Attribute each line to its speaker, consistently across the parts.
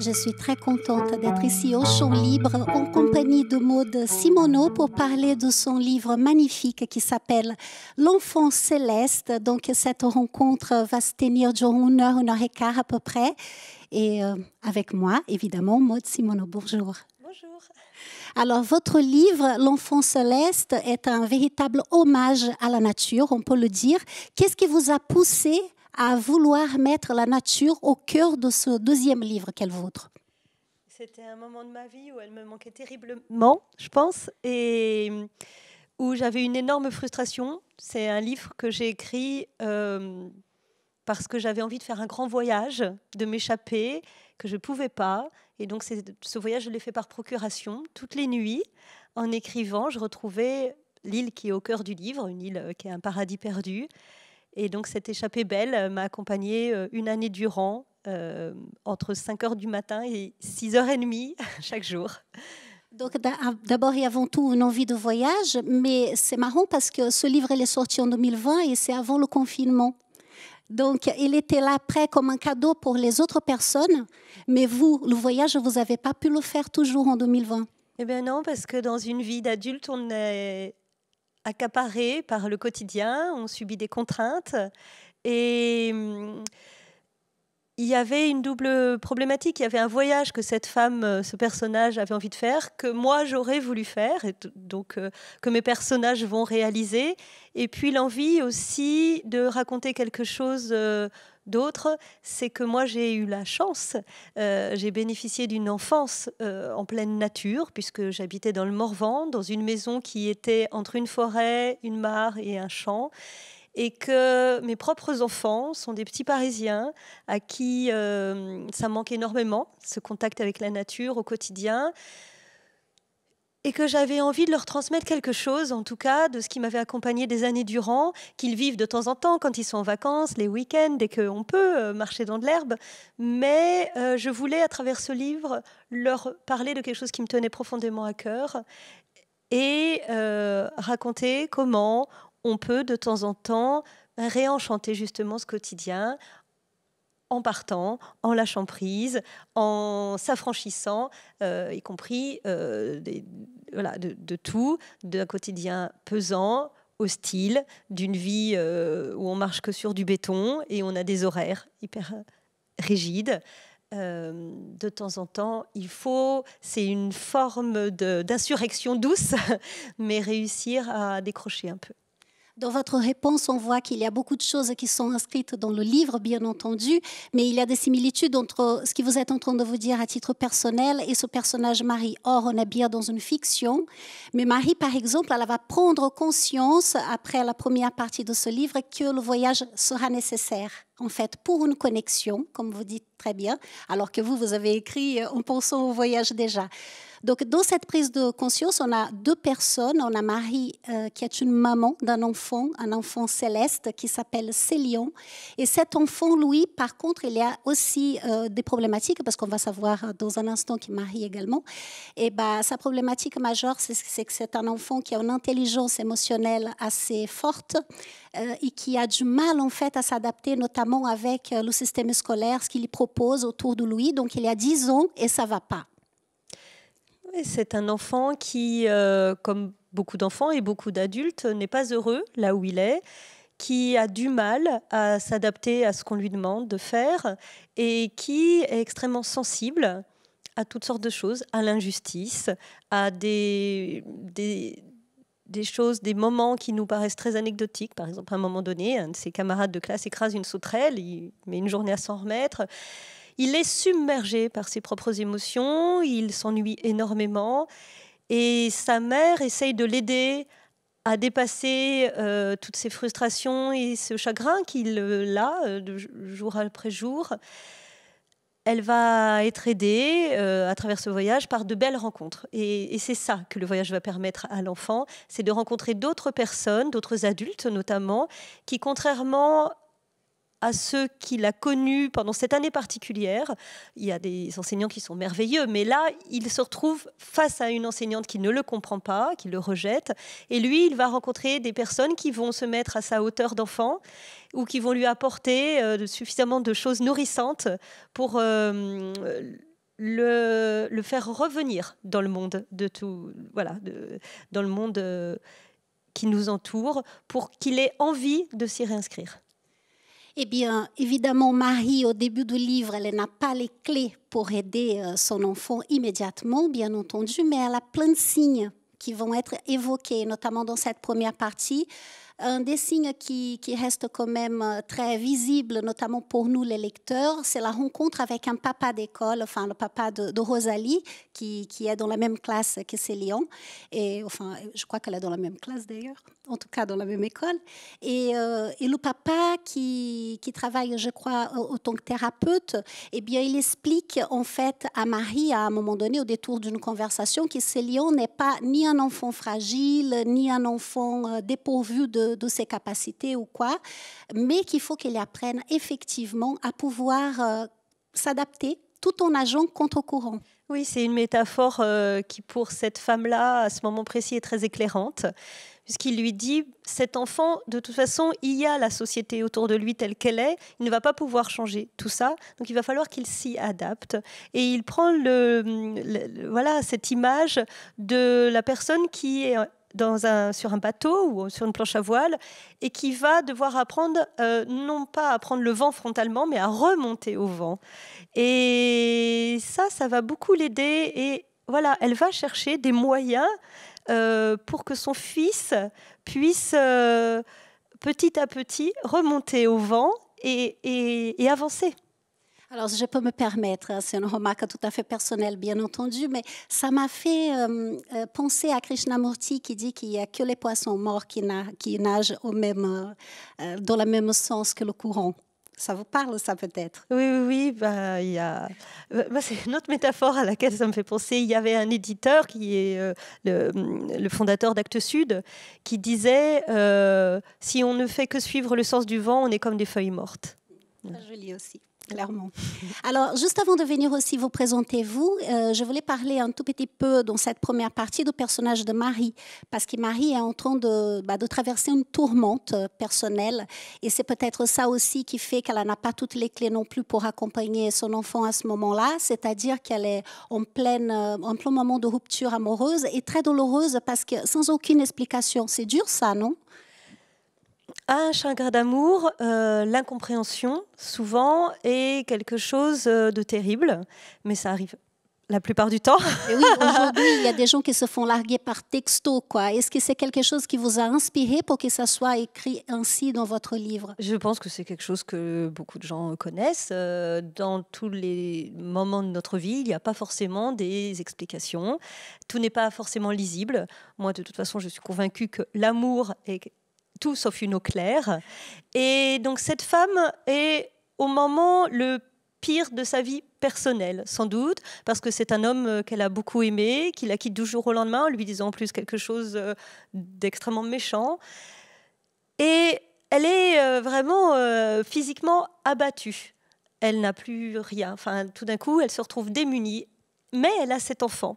Speaker 1: Je suis très contente d'être ici au Champ Libre en compagnie de Maude Simoneau pour parler de son livre magnifique qui s'appelle L'enfant céleste. Donc cette rencontre va se tenir durant une heure, une heure et quart à peu près. Et euh, avec moi, évidemment, Maude Simoneau. Bonjour.
Speaker 2: Bonjour.
Speaker 1: Alors, votre livre, L'enfant céleste, est un véritable hommage à la nature, on peut le dire. Qu'est-ce qui vous a poussé à vouloir mettre la nature au cœur de ce deuxième livre qu'elle vôtre?
Speaker 2: C'était un moment de ma vie où elle me manquait terriblement, je pense, et où j'avais une énorme frustration. C'est un livre que j'ai écrit euh, parce que j'avais envie de faire un grand voyage, de m'échapper, que je ne pouvais pas. Et donc ce voyage, je l'ai fait par procuration, toutes les nuits. En écrivant, je retrouvais l'île qui est au cœur du livre, une île qui est un paradis perdu. Et donc cette échappée belle euh, m'a accompagnée euh, une année durant, euh, entre 5 heures du matin et 6 heures et demie chaque jour.
Speaker 1: Donc ah, d'abord et avant tout une envie de voyage, mais c'est marrant parce que ce livre il est sorti en 2020 et c'est avant le confinement. Donc il était là prêt comme un cadeau pour les autres personnes, mais vous, le voyage, vous n'avez pas pu le faire toujours en 2020.
Speaker 2: Eh bien non, parce que dans une vie d'adulte, on est accaparé par le quotidien, on subit des contraintes. Et hum, il y avait une double problématique. Il y avait un voyage que cette femme, euh, ce personnage avait envie de faire, que moi j'aurais voulu faire, et donc euh, que mes personnages vont réaliser. Et puis l'envie aussi de raconter quelque chose euh, d'autre, c'est que moi j'ai eu la chance, j'ai bénéficié d'une enfance en pleine nature, puisque j'habitais dans le Morvan, dans une maison qui était entre une forêt, une mare et un champ et que mes propres enfants sont des petits Parisiens à qui euh, ça manque énormément, ce contact avec la nature au quotidien et que j'avais envie de leur transmettre quelque chose, en tout cas, de ce qui m'avait accompagné des années durant, qu'ils vivent de temps en temps quand ils sont en vacances, les week-ends, dès qu'on peut euh, marcher dans de l'herbe. Mais euh, je voulais, à travers ce livre, leur parler de quelque chose qui me tenait profondément à cœur et raconter comment on peut, de temps en temps, réenchanter justement ce quotidien en partant, en lâchant prise, en s'affranchissant, euh, y compris euh, de, tout, d'un quotidien pesant, hostile, d'une vie euh, où on marche que sur du béton et on a des horaires hyper rigides. de temps en temps, il faut, c'est une forme d'insurrection douce, mais réussir à décrocher un peu.
Speaker 1: Dans votre réponse, on voit qu'il y a beaucoup de choses qui sont inscrites dans le livre, bien entendu, mais il y a des similitudes entre ce que vous êtes en train de vous dire à titre personnel et ce personnage Marie. Or, on est bien dans une fiction, mais Marie, par exemple, elle va prendre conscience, après la première partie de ce livre, que le voyage sera nécessaire en fait, pour une connexion, comme vous dites très bien, alors que vous, vous avez écrit en pensant au voyage déjà. Donc, dans cette prise de conscience, on a deux personnes. On a Marie, euh, qui est une maman d'un enfant, un enfant céleste qui s'appelle Célion. Et cet enfant, lui, par contre, il y a aussi euh, des problématiques, parce qu'on va savoir dans un instant qu'il Marie également. Et bah, sa problématique majeure, c'est que c'est un enfant qui a une intelligence émotionnelle assez forte euh, et qui a du mal, en fait, à s'adapter, notamment avec le système scolaire, ce qu'il propose autour de lui. Donc, il y a 10 ans et ça va pas.
Speaker 2: C'est un enfant qui, euh, comme beaucoup d'enfants et beaucoup d'adultes, n'est pas heureux là où il est, qui a du mal à s'adapter à ce qu'on lui demande de faire et qui est extrêmement sensible à toutes sortes de choses, à l'injustice, à des, des, des, choses, des moments qui nous paraissent très anecdotiques. Par exemple, à un moment donné, un de ses camarades de classe écrase une sauterelle, il met une journée à s'en remettre. Il est submergé par ses propres émotions, il s'ennuie énormément et sa mère essaye de l'aider à dépasser euh, toutes ses frustrations et ce chagrin qu'il a euh, jour après jour. Elle va être aidée euh, à travers ce voyage par de belles rencontres. Et, et c'est ça que le voyage va permettre à l'enfant, c'est de rencontrer d'autres personnes, d'autres adultes notamment, qui, contrairement à ceux qu'il a connus pendant cette année particulière. Il y a des enseignants qui sont merveilleux, mais là, il se retrouve face à une enseignante qui ne le comprend pas, qui le rejette. Et lui, il va rencontrer des personnes qui vont se mettre à sa hauteur d'enfant ou qui vont lui apporter euh, suffisamment de choses nourrissantes pour euh, le, faire revenir dans le monde de tout, voilà, dans le monde euh, qui nous entoure, pour qu'il ait envie de s'y réinscrire.
Speaker 1: Eh bien, évidemment, Marie, au début du livre, elle n'a pas les clés pour aider euh, son enfant immédiatement, bien entendu, mais elle a plein de signes qui vont être évoqués, notamment dans cette première partie. Un des signes qui, reste quand même euh, très visible, notamment pour nous les lecteurs, c'est la rencontre avec un papa d'école, enfin le papa de, Rosalie, qui, est dans la même classe que Célion. Et enfin, je crois qu'elle est dans la même classe d'ailleurs en tout cas dans la même école. Et, euh, le papa qui, travaille, je crois, en tant que thérapeute, eh bien, il explique en fait à Marie, à un moment donné, au détour d'une conversation, que Célion n'est pas ni un enfant fragile, ni un enfant euh, dépourvu de, de ses capacités ou quoi, mais qu'il faut qu'elle apprenne effectivement à pouvoir euh, s'adapter tout en nageant contre courant.
Speaker 2: Oui, c'est une métaphore euh, qui, pour cette femme-là, à ce moment précis, est très éclairante puisqu'il lui dit, cet enfant, de toute façon, il y a la société autour de lui telle qu'elle est, il ne va pas pouvoir changer tout ça, donc il va falloir qu'il s'y adapte. Et il prend le, voilà, cette image de la personne qui est dans un, sur un bateau ou sur une planche à voile et qui va devoir apprendre, euh, non pas à prendre le vent frontalement, mais à remonter au vent. Et ça, ça va beaucoup l'aider. Et voilà, elle va chercher des moyens euh, pour que son fils puisse euh, petit à petit remonter au vent et, avancer.
Speaker 1: Alors, je peux me permettre, hein, c'est une remarque tout à fait personnelle, bien entendu, mais ça m'a fait euh, penser à Krishnamurti qui dit qu'il n'y a que les poissons morts qui, nagent au même, dans le même sens que le courant. Ça vous parle, ça peut-être?
Speaker 2: Oui, oui, oui. Bah, y a... Bah, c'est une autre métaphore à laquelle ça me fait penser. Il y avait un éditeur qui est euh, le, fondateur d'Actes Sud qui disait euh, Si on ne fait que suivre le sens du vent, on est comme des feuilles mortes.
Speaker 1: Je lis aussi clairement. Alors, juste avant de venir aussi vous présenter, vous, euh, je voulais parler un tout petit peu dans cette première partie du personnage de Marie, parce que Marie est en train de, bah, de traverser une tourmente euh, personnelle, et c'est peut-être ça aussi qui fait qu'elle n'a pas toutes les clés non plus pour accompagner son enfant à ce moment-là, c'est-à-dire qu'elle est en, pleine, euh, en plein moment de rupture amoureuse et très douloureuse parce que sans aucune explication. C'est dur ça, non?
Speaker 2: Un chagrin d'amour, euh, l'incompréhension, souvent, est quelque chose euh, de terrible, mais ça arrive la plupart du temps.
Speaker 1: Et oui, aujourd'hui, il y a des gens qui se font larguer par texto. Quoi. Est-ce que c'est quelque chose qui vous a inspiré pour que ça soit écrit ainsi dans votre livre?
Speaker 2: Je pense que c'est quelque chose que beaucoup de gens connaissent. Euh, dans tous les moments de notre vie, il n'y a pas forcément des explications. Tout n'est pas forcément lisible. Moi, de toute façon, je suis convaincue que l'amour est tout sauf une eau claire. Et donc cette femme est au moment le pire de sa vie personnelle, sans doute, parce que c'est un homme euh, qu'elle a beaucoup aimé, qui la quitte du jour au lendemain, en lui disant en plus quelque chose euh, d'extrêmement méchant. Et elle est euh, vraiment physiquement abattue. Elle n'a plus rien. Enfin, tout d'un coup, elle se retrouve démunie, mais elle a cet enfant.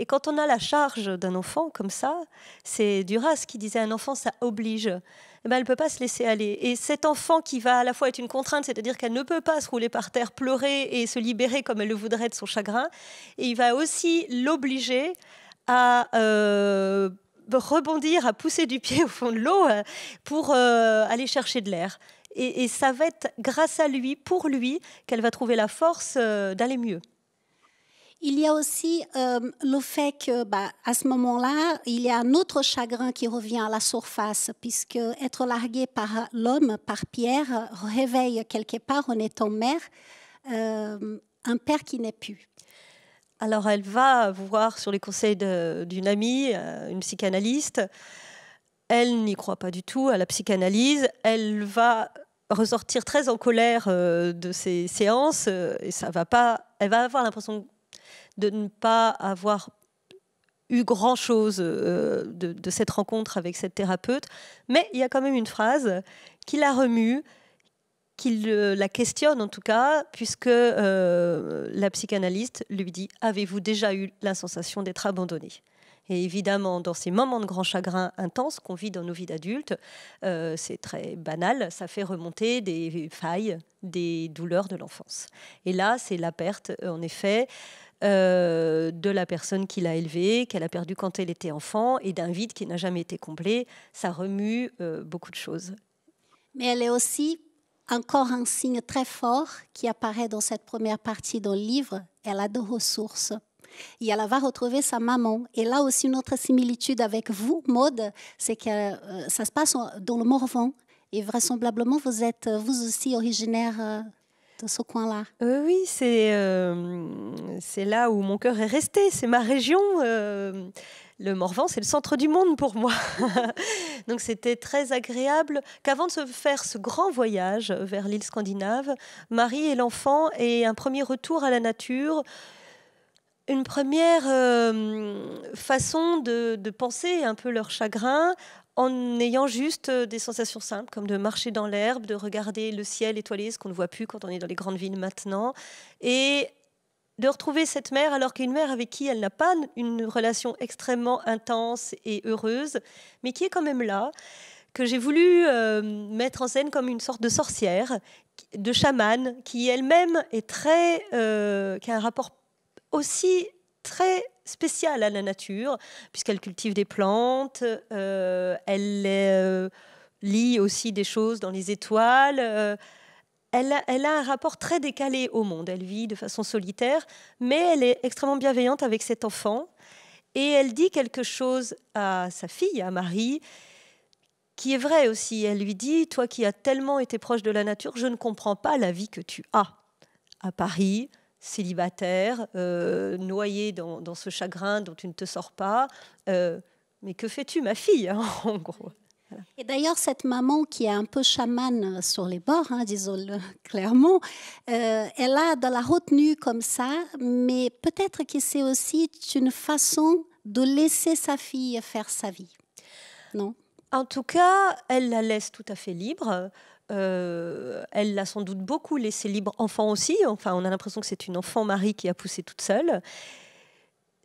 Speaker 2: Et quand on a la charge d'un enfant comme ça, c'est Duras qui disait un enfant, ça oblige. Eh ben, elle ne peut pas se laisser aller. Et cet enfant qui va à la fois être une contrainte, c'est-à-dire qu'elle ne peut pas se rouler par terre, pleurer et se libérer comme elle le voudrait de son chagrin, et il va aussi l'obliger à euh, rebondir, à pousser du pied au fond de l'eau euh, pour euh, aller chercher de l'air. et, ça va être grâce à lui, pour lui, qu'elle va trouver la force d'aller mieux.
Speaker 1: Il y a aussi euh, le fait que, bah, à ce moment-là, il y a un autre chagrin qui revient à la surface, puisque être largué par l'homme, par Pierre, réveille quelque part, en étant mère, euh, un père qui n'est plus.
Speaker 2: Alors, elle va voir sur les conseils d'une amie, euh, une psychanalyste. Elle n'y croit pas du tout à la psychanalyse. Elle va ressortir très en colère de ces séances et ça va pas. Elle va avoir l'impression de ne pas avoir eu grand-chose euh, de, cette rencontre avec cette thérapeute, mais il y a quand même une phrase qui la remue, qu'il la questionne en tout cas, puisque la psychanalyste lui dit Avez-vous déjà eu la sensation d'être abandonné et évidemment, dans ces moments de grand chagrin intense qu'on vit dans nos vies d'adultes, euh, c'est très banal, ça fait remonter des failles, des douleurs de l'enfance. Et là, c'est la perte, en effet, de la personne qui l'a élevée, qu'elle a perdue quand elle était enfant, et d'un vide qui n'a jamais été comblé. Ça remue euh, beaucoup de choses.
Speaker 1: Mais elle est aussi encore un signe très fort qui apparaît dans cette première partie dans le livre. Elle a deux ressources et elle va retrouver sa maman. Et là aussi, une autre similitude avec vous, Maude, c'est que euh, ça se passe dans le Morvan. Et vraisemblablement, vous êtes vous aussi originaire euh, ce coin-là.
Speaker 2: Euh, oui, c'est c'est là où mon cœur est resté. C'est ma région. le Morvan, c'est le centre du monde pour moi. Donc c'était très agréable qu'avant de se faire ce grand voyage vers l'île scandinave, Marie et l'enfant aient un premier retour à la nature, une première euh, façon de, penser un peu leur chagrin en ayant juste euh, des sensations simples, comme de marcher dans l'herbe, de regarder le ciel étoilé, ce qu'on ne voit plus quand on est dans les grandes villes maintenant, et de retrouver cette mère alors qu'une mère avec qui elle n'a pas une relation extrêmement intense et heureuse, mais qui est quand même là, que j'ai voulu euh, mettre en scène comme une sorte de sorcière, de chamane, qui elle-même est très, qui a un rapport aussi très spéciale à la nature, puisqu'elle cultive des plantes, euh, elle euh, lit aussi des choses dans les étoiles. Euh, elle, a, elle, a, un rapport très décalé au monde. Elle vit de façon solitaire, mais elle est extrêmement bienveillante avec cet enfant. Et elle dit quelque chose à sa fille, à Marie, qui est vrai aussi. Elle lui dit, toi qui as tellement été proche de la nature, je ne comprends pas la vie que tu as à Paris, célibataire, euh, noyé dans, ce chagrin dont tu ne te sors pas. Euh, mais que fais-tu, ma fille, hein, en gros?
Speaker 1: Et d'ailleurs, cette maman qui est un peu chamane sur les bords, hein, disons-le clairement, euh, elle a de la retenue comme ça, mais peut-être que c'est aussi une façon de laisser sa fille faire sa vie. Non?
Speaker 2: En tout cas, elle la laisse tout à fait libre. Euh, elle l'a sans doute beaucoup laissé libre enfant aussi. Enfin, on a l'impression que c'est une enfant Marie qui a poussé toute seule.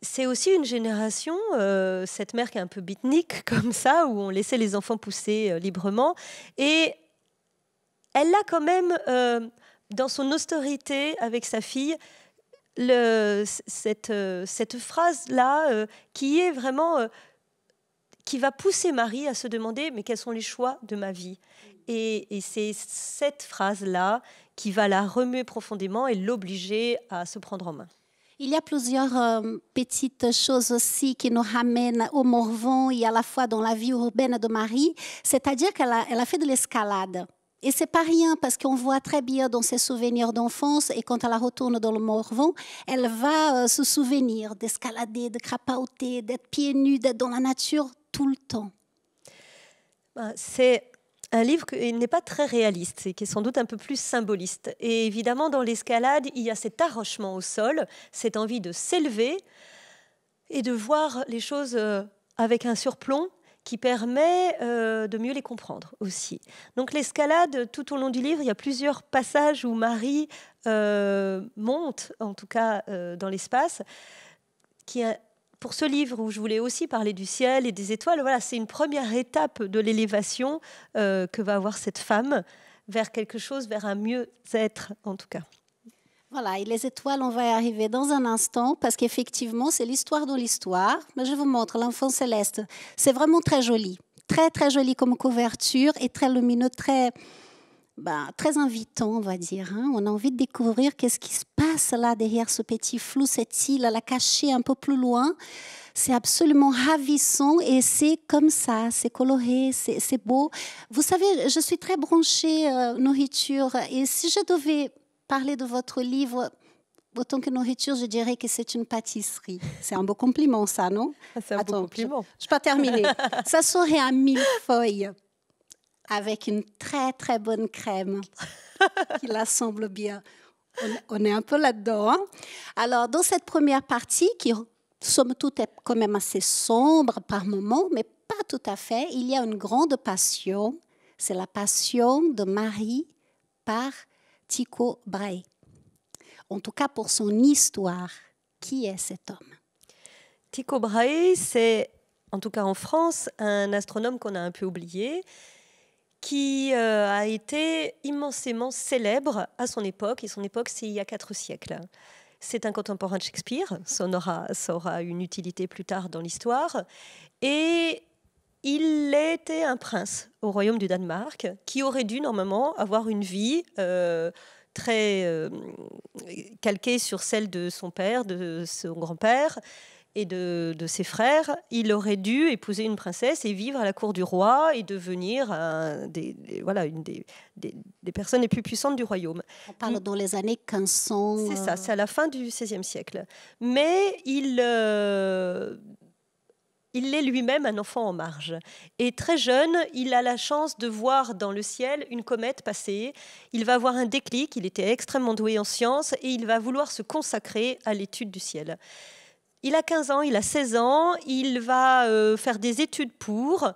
Speaker 2: C'est aussi une génération, euh, cette mère qui est un peu bitnique comme ça, où on laissait les enfants pousser euh, librement. Et elle a quand même, dans son austérité avec sa fille, le, cette, cette phrase-là qui est vraiment qui va pousser Marie à se demander mais quels sont les choix de ma vie? Et, c'est cette phrase-là qui va la remuer profondément et l'obliger à se prendre en main.
Speaker 1: Il y a plusieurs euh, petites choses aussi qui nous ramènent au Morvan et à la fois dans la vie urbaine de Marie, c'est-à-dire qu'elle a, elle a fait de l'escalade. Et c'est pas rien parce qu'on voit très bien dans ses souvenirs d'enfance et quand elle retourne dans le Morvan, elle va euh, se souvenir d'escalader, de crapahuter, d'être pieds nus, d'être dans la nature tout le temps.
Speaker 2: Ben, c'est un livre qui n'est pas très réaliste et qui est sans doute un peu plus symboliste. Et évidemment, dans l'escalade, il y a cet arrochement au sol, cette envie de s'élever et de voir les choses euh, avec un surplomb qui permet euh, de mieux les comprendre aussi. Donc l'escalade, tout au long du livre, il y a plusieurs passages où Marie euh, monte, en tout cas dans l'espace, qui a pour ce livre où je voulais aussi parler du ciel et des étoiles, voilà, c'est une première étape de l'élévation euh, que va avoir cette femme vers quelque chose, vers un mieux-être en tout cas.
Speaker 1: Voilà, et les étoiles, on va y arriver dans un instant parce qu'effectivement, c'est l'histoire de l'histoire. Mais je vous montre l'enfant céleste. C'est vraiment très joli, très très joli comme couverture et très lumineux, très bah, très invitant, on va dire. Hein. On a envie de découvrir qu'est-ce qui se passe là derrière ce petit flou, cette île, à la cacher un peu plus loin. C'est absolument ravissant et c'est comme ça, c'est coloré, c'est beau. Vous savez, je suis très branchée euh, nourriture et si je devais parler de votre livre, autant que nourriture, je dirais que c'est une pâtisserie. C'est un beau compliment, ça, non?
Speaker 2: C'est un beau compliment.
Speaker 1: Je ne pas terminer. ça serait un millefeuille avec une très très bonne crème qui l'assemble bien. On, est un peu là-dedans. Hein. Alors, dans cette première partie, qui somme toute est quand même assez sombre par moments, mais pas tout à fait, il y a une grande passion. C'est la passion de Marie par Tycho Brahe. En tout cas, pour son histoire, qui est cet homme?
Speaker 2: Tycho Brahe, c'est, en tout cas en France, un astronome qu'on a un peu oublié, qui euh, a été immensément célèbre à son époque, et son époque, c'est il y a quatre siècles. C'est un contemporain de Shakespeare, ça aura, ça aura une utilité plus tard dans l'histoire, et il était un prince au royaume du Danemark qui aurait dû normalement avoir une vie euh, très euh, calquée sur celle de son père, de son grand-père et de, ses frères. Il aurait dû épouser une princesse et vivre à la cour du roi et devenir des, voilà, une des, des, personnes les plus puissantes du royaume.
Speaker 1: On parle dans les années 1500.
Speaker 2: C'est ça, c'est à la fin du XVIe siècle. Mais il... Euh, il est lui-même un enfant en marge. Et très jeune, il a la chance de voir dans le ciel une comète passer. Il va avoir un déclic, il était extrêmement doué en sciences et il va vouloir se consacrer à l'étude du ciel. Il a 15 ans, il a 16 ans, il va euh, faire des études pour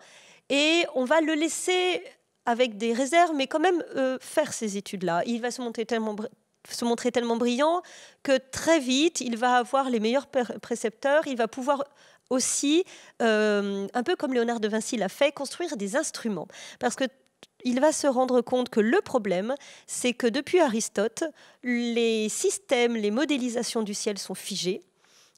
Speaker 2: et on va le laisser avec des réserves, mais quand même euh, faire ces études-là. Il va se montrer tellement se montrer tellement brillant que très vite, il va avoir les meilleurs précepteurs, il va pouvoir aussi, euh, un peu comme Léonard de Vinci l'a fait, construire des instruments. Parce que il va se rendre compte que le problème, c'est que depuis Aristote, les systèmes, les modélisations du ciel sont figés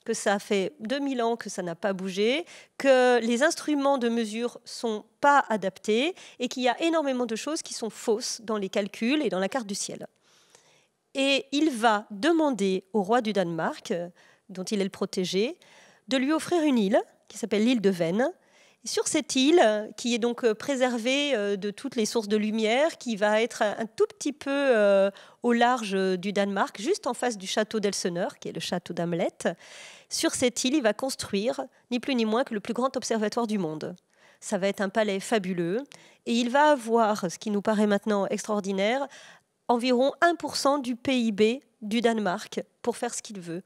Speaker 2: que ça fait 2000 ans que ça n'a pas bougé, que les instruments de mesure sont pas adaptés et qu'il y a énormément de choses qui sont fausses dans les calculs et dans la carte du ciel. Et il va demander au roi du Danemark, dont il est le protégé, de lui offrir une île qui s'appelle l'île de Venne. Sur cette île, qui est donc euh, préservée euh, de toutes les sources de lumière, qui va être un tout petit peu euh, au large du Danemark, juste en face du château d'Elseneur, qui est le château d'Hamlet, sur cette île, il va construire ni plus ni moins que le plus grand observatoire du monde. Ça va être un palais fabuleux et il va avoir, ce qui nous paraît maintenant extraordinaire, environ 1% du PIB du Danemark pour faire ce qu'il veut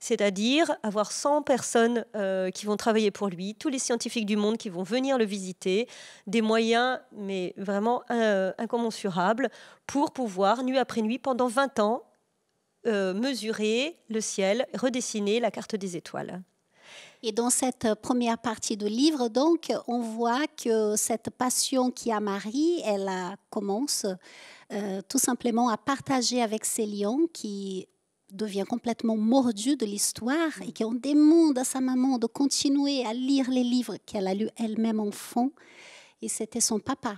Speaker 2: c'est-à-dire avoir 100 personnes euh, qui vont travailler pour lui, tous les scientifiques du monde qui vont venir le visiter, des moyens mais vraiment euh, incommensurables pour pouvoir, nuit après nuit, pendant 20 ans, euh, mesurer le ciel, redessiner la carte des étoiles.
Speaker 1: Et dans cette première partie du livre, donc, on voit que cette passion qui a Marie, elle commence tout simplement à partager avec ses lions qui devient complètement mordu de l'histoire et qui demande à sa maman de continuer à lire les livres qu'elle a lus elle-même enfant. Et c'était son papa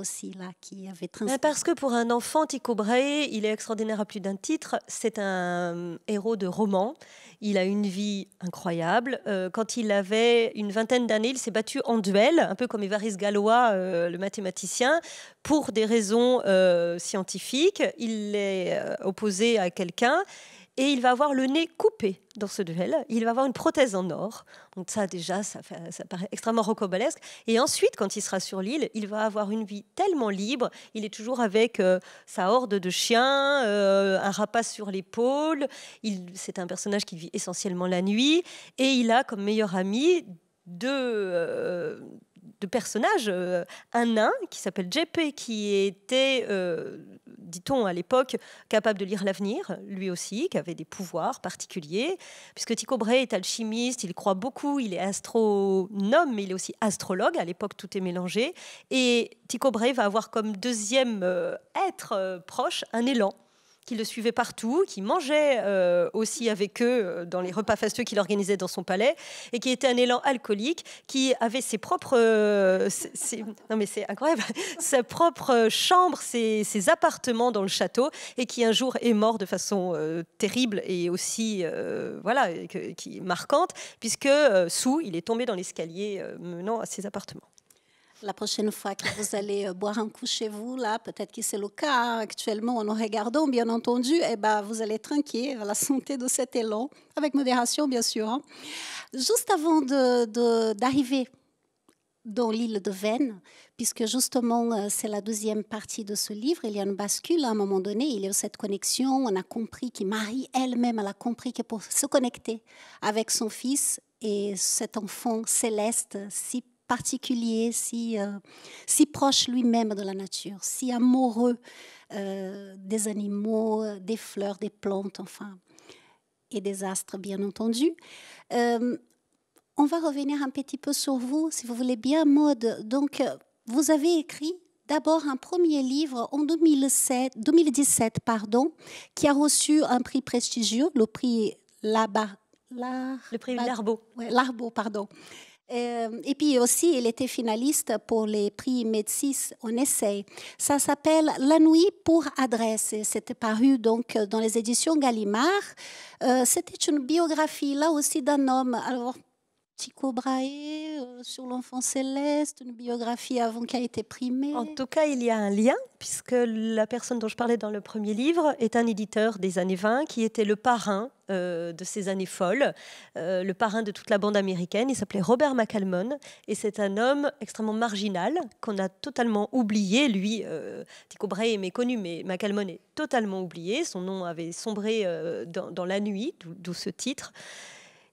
Speaker 1: aussi là qui avait transmis.
Speaker 2: Parce que pour un enfant, Tycho Brahe, il est extraordinaire à plus d'un titre. C'est un héros de roman. Il a une vie incroyable. Euh, quand il avait une vingtaine d'années, il s'est battu en duel, un peu comme Évariste Galois, euh, le mathématicien, pour des raisons euh, scientifiques. Il est opposé à quelqu'un et il va avoir le nez coupé dans ce duel. Il va avoir une prothèse en or. Donc ça déjà, ça, paraît extrêmement rocobalesque. Et ensuite, quand il sera sur l'île, il va avoir une vie tellement libre. Il est toujours avec euh, sa horde de chiens, euh, un rapace sur l'épaule. C'est un personnage qui vit essentiellement la nuit. Et il a comme meilleur ami deux... Euh, de personnages, euh, un nain qui s'appelle JP, qui était, euh, dit-on à l'époque, capable de lire l'avenir, lui aussi, qui avait des pouvoirs particuliers, puisque Tycho Brahe est alchimiste, il croit beaucoup, il est astronome, mais il est aussi astrologue, à l'époque tout est mélangé, et Tycho Brahe va avoir comme deuxième euh, être proche un élan qui le suivait partout, qui mangeait euh, aussi avec eux euh, dans les repas fastueux qu'il organisait dans son palais, et qui était un élan alcoolique, qui avait ses propres, euh, non mais c'est incroyable, sa propre chambre, ses, appartements dans le château, et qui un jour est mort de façon terrible et aussi voilà qui marquante, puisque sous il est tombé dans l'escalier menant à ses appartements.
Speaker 1: La prochaine fois que vous allez euh, boire un coup chez vous, là, peut-être que c'est le cas actuellement en nous regardant, bien entendu, eh ben, vous allez à la santé de cet élan, avec modération, bien sûr. Hein. Juste avant d'arriver dans l'île de Vennes, puisque justement euh, c'est la deuxième partie de ce livre, il y a une bascule à un moment donné, il y a cette connexion, on a compris que Marie elle-même, elle a compris que pour se connecter avec son fils et cet enfant céleste si particulier, si, si proche lui-même de la nature, si amoureux des animaux, des fleurs, des plantes, enfin, et des astres, bien entendu. on va revenir un petit peu sur vous, si vous voulez bien, Maude. Donc, vous avez écrit d'abord un premier livre en 2007, 2017 pardon, qui a reçu un prix prestigieux, le prix Labar,
Speaker 2: le prix Larbeau.
Speaker 1: Larbeau, pardon. Euh, et puis aussi, il était finaliste pour les prix Médicis en essai. Ça s'appelle La nuit pour adresse. C'était paru donc dans les éditions Gallimard. Euh, c'était une biographie là aussi d'un homme. Alors Tycho Brahe euh, sur l'enfant céleste, une biographie avant qui a été primée.
Speaker 2: En tout cas, il y a un lien, puisque la personne dont je parlais dans le premier livre est un éditeur des années 20 qui était le parrain euh, de ces années folles, euh, le parrain de toute la bande américaine. Il s'appelait Robert McCalmon et c'est un homme extrêmement marginal qu'on a totalement oublié. Lui, Tycho Brahe est méconnu, mais McCalmon est totalement oublié. Son nom avait sombré dans, dans, la nuit, d'où ce titre.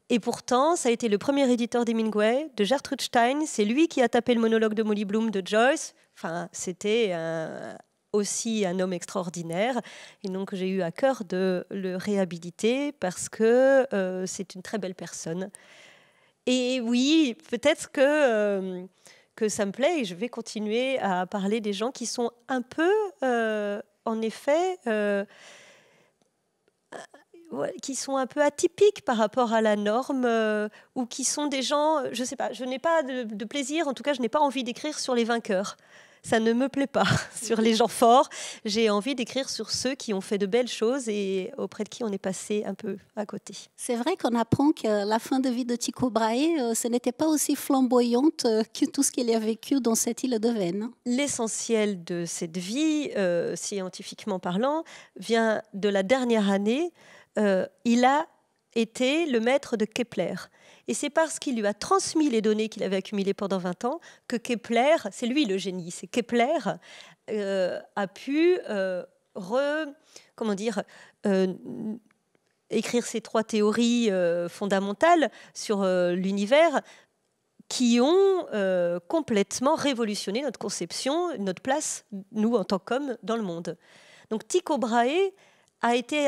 Speaker 2: Et pourtant, ça a été le premier éditeur d'Hemingway, de Gertrude Stein. C'est lui qui a tapé le monologue de Molly Bloom de Joyce. Enfin, c'était aussi un homme extraordinaire. Et donc, j'ai eu à cœur de le réhabiliter parce que euh, c'est une très belle personne. Et oui, peut-être que, euh, que ça me plaît et je vais continuer à parler des gens qui sont un peu, euh, en effet, qui sont un peu atypiques par rapport à la norme euh, ou qui sont des gens, je ne sais pas, je n'ai pas de, plaisir, en tout cas je n'ai pas envie d'écrire sur les vainqueurs. Ça ne me plaît pas sur les gens forts. J'ai envie d'écrire sur ceux qui ont fait de belles choses et auprès de qui on est passé un peu à côté.
Speaker 1: C'est vrai qu'on apprend que la fin de vie de Tycho Brahe, euh, ce n'était pas aussi flamboyante euh, que tout ce qu'il a vécu dans cette île de Vennes.
Speaker 2: L'essentiel de cette vie, scientifiquement parlant, vient de la dernière année euh, il a été le maître de Kepler. Et c'est parce qu'il lui a transmis les données qu'il avait accumulées pendant 20 ans que Kepler, c'est lui le génie, c'est Kepler, euh, a pu euh, écrire ces trois théories fondamentales sur l'univers qui ont complètement révolutionné notre conception, notre place, nous, en tant qu'hommes, dans le monde. Donc Tycho Brahe a été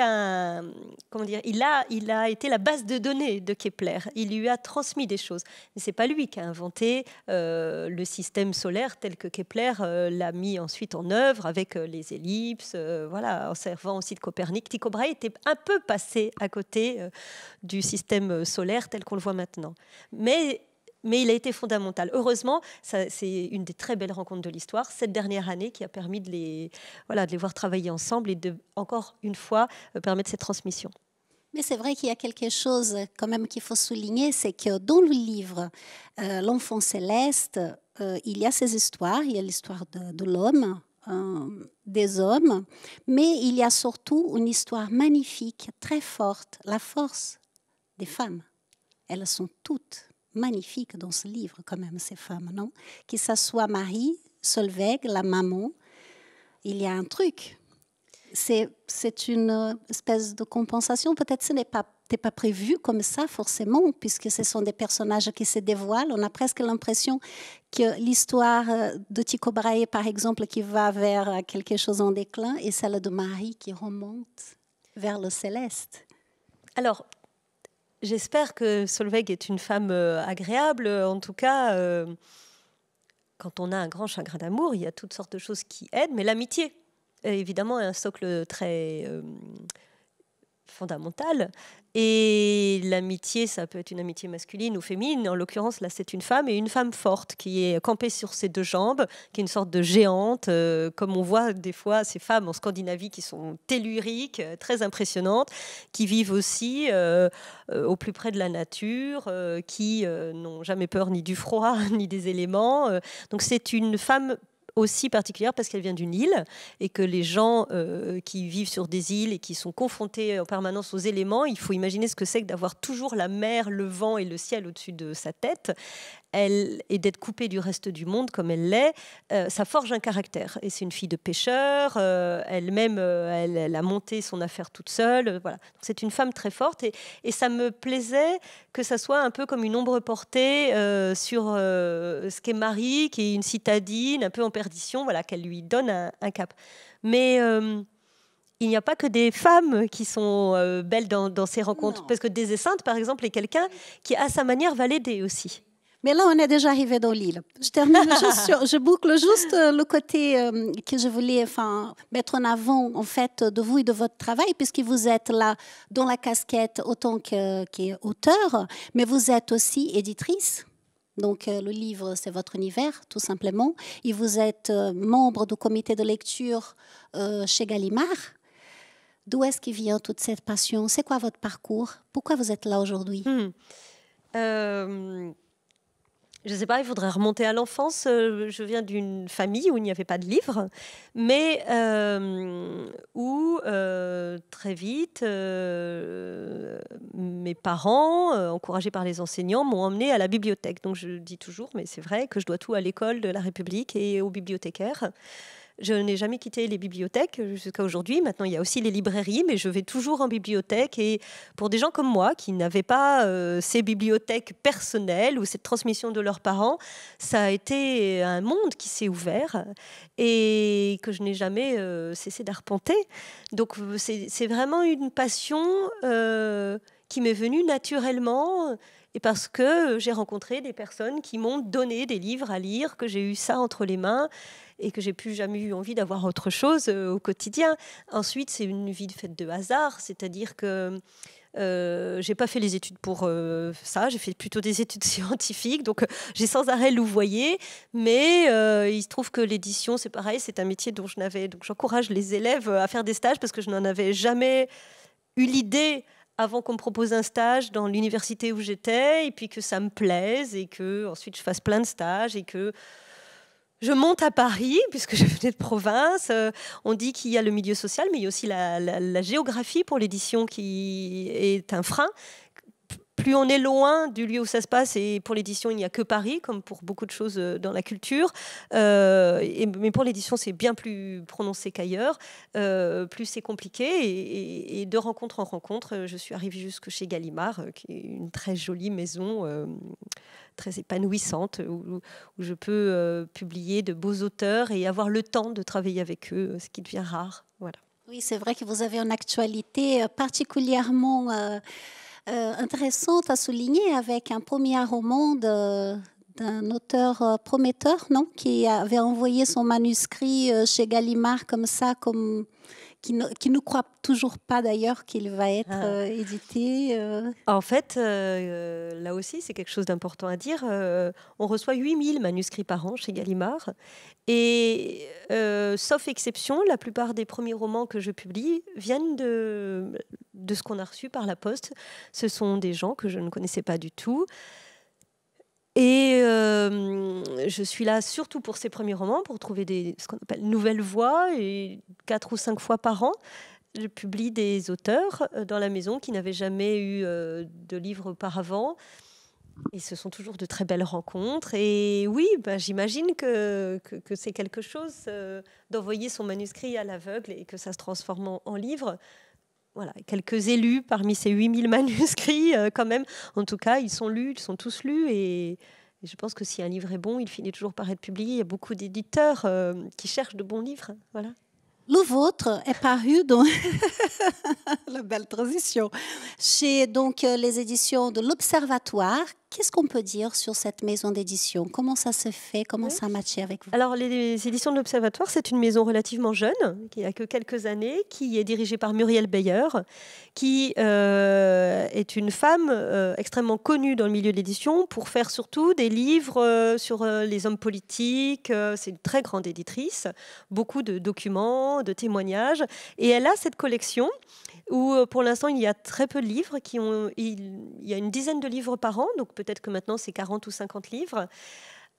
Speaker 2: comment dire, il a, il a été la base de données de Kepler. Il lui a transmis des choses. Mais c'est pas lui qui a inventé euh, le système solaire tel que Kepler euh, l'a mis ensuite en œuvre avec euh, les ellipses, voilà, en servant aussi de Copernic. Tycho Brahe était un peu passé à côté du système solaire tel qu'on le voit maintenant. Mais mais il a été fondamental. Heureusement, c'est une des très belles rencontres de l'histoire, cette dernière année qui a permis de les, voilà, de les voir travailler ensemble et de, encore une fois, euh, permettre cette transmission.
Speaker 1: Mais c'est vrai qu'il y a quelque chose quand même qu'il faut souligner, c'est que dans le livre euh, L'enfant céleste, euh, il y a ces histoires, il y a l'histoire de, l'homme, des hommes, mais il y a surtout une histoire magnifique, très forte, la force des femmes. Elles sont toutes magnifique dans ce livre, quand même, ces femmes, non? Que ce soit Marie, Solveig, la maman, il y a un truc. C'est une espèce de compensation. Peut-être ce n'est pas, pas prévu comme ça, forcément, puisque ce sont des personnages qui se dévoilent. On a presque l'impression que l'histoire de Tycho Brahe, par exemple, qui va vers quelque chose en déclin, et celle de Marie qui remonte vers le céleste.
Speaker 2: Alors, J'espère que Solveig est une femme euh, agréable. En tout cas, euh, quand on a un grand chagrin d'amour, il y a toutes sortes de choses qui aident, mais l'amitié, évidemment, est un socle très euh, fondamental. Et l'amitié, ça peut être une amitié masculine ou féminine. En l'occurrence, là, c'est une femme et une femme forte qui est campée sur ses deux jambes, qui est une sorte de géante, euh, comme on voit des fois ces femmes en Scandinavie qui sont telluriques, euh, très impressionnantes, qui vivent aussi euh, au plus près de la nature, qui n'ont jamais peur ni du froid ni des éléments. donc c'est une femme aussi particulière parce qu'elle vient d'une île et que les gens euh, qui vivent sur des îles et qui sont confrontés en permanence aux éléments, il faut imaginer ce que c'est que d'avoir toujours la mer, le vent et le ciel au-dessus de sa tête. Elle et d'être coupée du reste du monde comme elle l'est, euh, ça forge un caractère. Et c'est une fille de pêcheur, euh, elle-même, euh, elle, a monté son affaire toute seule. voilà. C'est une femme très forte et, et, ça me plaisait que ça soit un peu comme une ombre portée sur ce qu'est Marie, qui est une citadine un peu en perdition, voilà, qu'elle lui donne un, cap. Mais il n'y a pas que des femmes qui sont belles dans, ces rencontres. Parce que des Sainte, par exemple, est quelqu'un qui, à sa manière, va l'aider aussi.
Speaker 1: Mais là, on est déjà arrivé dans l'île. Je termine je boucle juste euh, le côté euh, que je voulais mettre en avant, en fait, de vous et de votre travail, puisque vous êtes là dans la casquette autant qu'auteur, mais vous êtes aussi éditrice. Donc, euh, le livre, c'est votre univers, tout simplement. Et vous êtes membre du comité de lecture chez Gallimard. D'où est-ce qu'il vient toute cette passion? C'est quoi votre parcours? Pourquoi vous êtes là aujourd'hui? Hmm
Speaker 2: je ne sais pas, il faudrait remonter à l'enfance. Euh, je viens d'une famille où il n'y avait pas de livres, mais euh, où euh, très vite, mes parents, encouragés par les enseignants, m'ont emmené à la bibliothèque. Donc je dis toujours, mais c'est vrai que je dois tout à l'école de la République et aux bibliothécaires. Je n'ai jamais quitté les bibliothèques jusqu'à aujourd'hui. Maintenant, il y a aussi les librairies, mais je vais toujours en bibliothèque. Et pour des gens comme moi, qui n'avaient pas euh, ces bibliothèques personnelles ou cette transmission de leurs parents, ça a été un monde qui s'est ouvert et que je n'ai jamais euh, cessé d'arpenter. Donc, c'est vraiment une passion euh, qui m'est venue naturellement et parce que j'ai rencontré des personnes qui m'ont donné des livres à lire, que j'ai eu ça entre les mains et que j'ai plus jamais eu envie d'avoir autre chose euh, au quotidien. Ensuite, c'est une vie faite de hasard, c'est-à-dire que euh, j'ai pas fait les études pour euh, ça, j'ai fait plutôt des études scientifiques, donc euh, j'ai sans arrêt louvoyé. Mais il se trouve que l'édition, c'est pareil, c'est un métier dont je n'avais. Donc j'encourage les élèves à faire des stages parce que je n'en avais jamais eu l'idée avant qu'on me propose un stage dans l'université où j'étais, et puis que ça me plaise, et que ensuite je fasse plein de stages, et que je monte à Paris, puisque je venais de province. Euh, on dit qu'il y a le milieu social, mais il y a aussi la géographie pour l'édition qui est un frein plus on est loin du lieu où ça se passe, et pour l'édition, il n'y a que Paris, comme pour beaucoup de choses euh, dans la culture, euh, mais pour l'édition, c'est bien plus prononcé qu'ailleurs, euh, plus c'est compliqué, et, de rencontre en rencontre, je suis arrivée jusque chez Gallimard, qui est une très jolie maison, très épanouissante, où, où je peux publier de beaux auteurs et avoir le temps de travailler avec eux, ce qui devient rare. Voilà.
Speaker 1: Oui, c'est vrai que vous avez une actualité particulièrement euh, intéressante à souligner avec un premier roman d'un auteur euh, prometteur, non, qui avait envoyé son manuscrit euh, chez Gallimard comme ça, comme qui ne, qui ne croit toujours pas d'ailleurs qu'il va être ah. édité.
Speaker 2: En fait, là aussi, c'est quelque chose d'important à dire. on reçoit 8000 manuscrits par an chez Gallimard. Et sauf exception, la plupart des premiers romans que je publie viennent de de ce qu'on a reçu par la poste. Ce sont des gens que je ne connaissais pas du tout. Et euh, je suis là surtout pour ces premiers romans, pour trouver des, ce qu'on appelle nouvelles voix, et quatre ou cinq fois par an. Je publie des auteurs euh, dans la maison qui n'avaient jamais eu euh, de livre auparavant. Et ce sont toujours de très belles rencontres. Et oui, bah, j'imagine que, que, c'est quelque chose d'envoyer son manuscrit à l'aveugle et que ça se transforme en livre voilà, quelques élus parmi ces 8000 manuscrits, euh, quand même. En tout cas, ils sont lus, ils sont tous lus. Et, je pense que si un livre est bon, il finit toujours par être publié. Il y a beaucoup d'éditeurs euh, qui cherchent de bons livres. Voilà.
Speaker 1: Le vôtre est paru dans la belle transition chez donc euh, les éditions de l'Observatoire Qu'est-ce qu'on peut dire sur cette maison d'édition? Comment ça se fait? Comment ça a matché avec vous?
Speaker 2: Alors, les éditions de l'Observatoire, c'est une maison relativement jeune, qui a que quelques années, qui est dirigée par Muriel Beyer, qui euh, est une femme euh, extrêmement connue dans le milieu de l'édition pour faire surtout des livres euh, sur les hommes politiques. c'est une très grande éditrice, beaucoup de documents, de témoignages. Et elle a cette collection où euh, pour l'instant il y a très peu de livres, qui ont, il, y a une dizaine de livres par an, donc peut-être que maintenant c'est 40 ou 50 livres,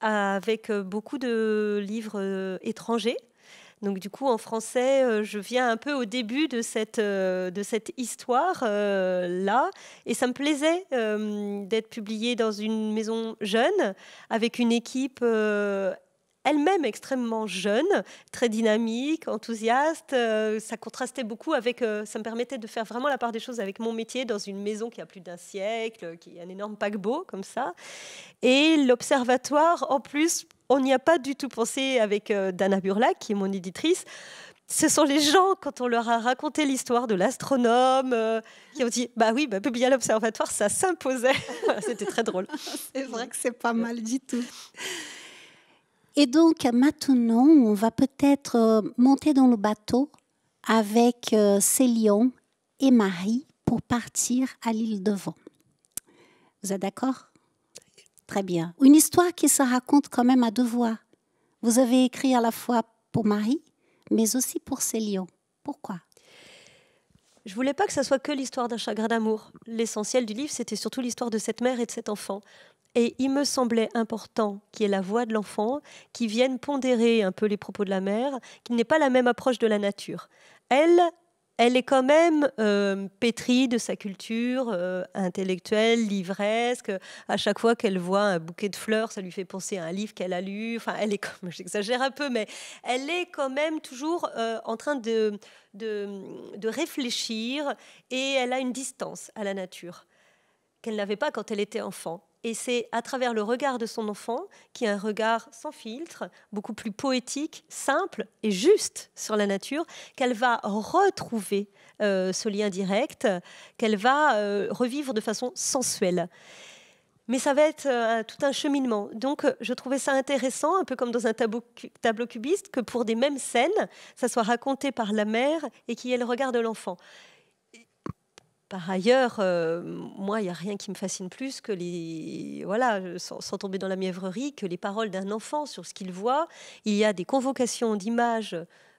Speaker 2: avec euh, beaucoup de livres euh, étrangers Donc du coup, en français, je viens un peu au début de cette, de cette histoire-là. et ça me plaisait d'être publié dans une maison jeune, avec une équipe elle-même extrêmement jeune, très dynamique, enthousiaste. ça contrastait beaucoup avec, ça me permettait de faire vraiment la part des choses avec mon métier dans une maison qui a plus d'un siècle, qui est un énorme paquebot comme ça. Et l'observatoire, en plus, on n'y a pas du tout pensé avec euh, Dana Burlac, qui est mon éditrice. Ce sont les gens, quand on leur a raconté l'histoire de l'astronome, euh, qui ont dit Bah oui, bah, publier l'observatoire, ça s'imposait. C'était très drôle.
Speaker 1: c'est vrai que c'est pas mal du tout. Et donc maintenant, on va peut-être euh, monter dans le bateau avec Célion et Marie pour partir à l'île de Vent. Vous êtes d'accord? Très bien. Une histoire qui se raconte quand même à deux voix. Vous avez écrit à la fois pour Marie, mais aussi pour Célion. Pourquoi?
Speaker 2: Je voulais pas que ça soit que l'histoire d'un chagrin d'amour. L'essentiel du livre, c'était surtout l'histoire de cette mère et de cet enfant. Et il me semblait important qu'il y ait la voix de l'enfant qui vienne pondérer un peu les propos de la mère, qui n'est pas la même approche de la nature. Elle, elle est quand même euh, pétrie de sa culture euh, intellectuelle, livresque. À chaque fois qu'elle voit un bouquet de fleurs, ça lui fait penser à un livre qu'elle a lu. Enfin, elle est comme, j'exagère un peu, mais elle est quand même toujours euh, en train de, de réfléchir et elle a une distance à la nature qu'elle n'avait pas quand elle était enfant. Et c'est à travers le regard de son enfant, qui est un regard sans filtre, beaucoup plus poétique, simple et juste sur la nature, qu'elle va retrouver euh, ce lien direct, qu'elle va euh, revivre de façon sensuelle. Mais ça va être euh, tout un cheminement. Donc, je trouvais ça intéressant, un peu comme dans un tableau, tableau cubiste, que pour des mêmes scènes, ça soit raconté par la mère et qu'il y ait le regard de l'enfant. Par ailleurs, euh, moi, il n'y a rien qui me fascine plus que les. Voilà, sans, tomber dans la mièvrerie, que les paroles d'un enfant sur ce qu'il voit. Il y a des convocations d'images,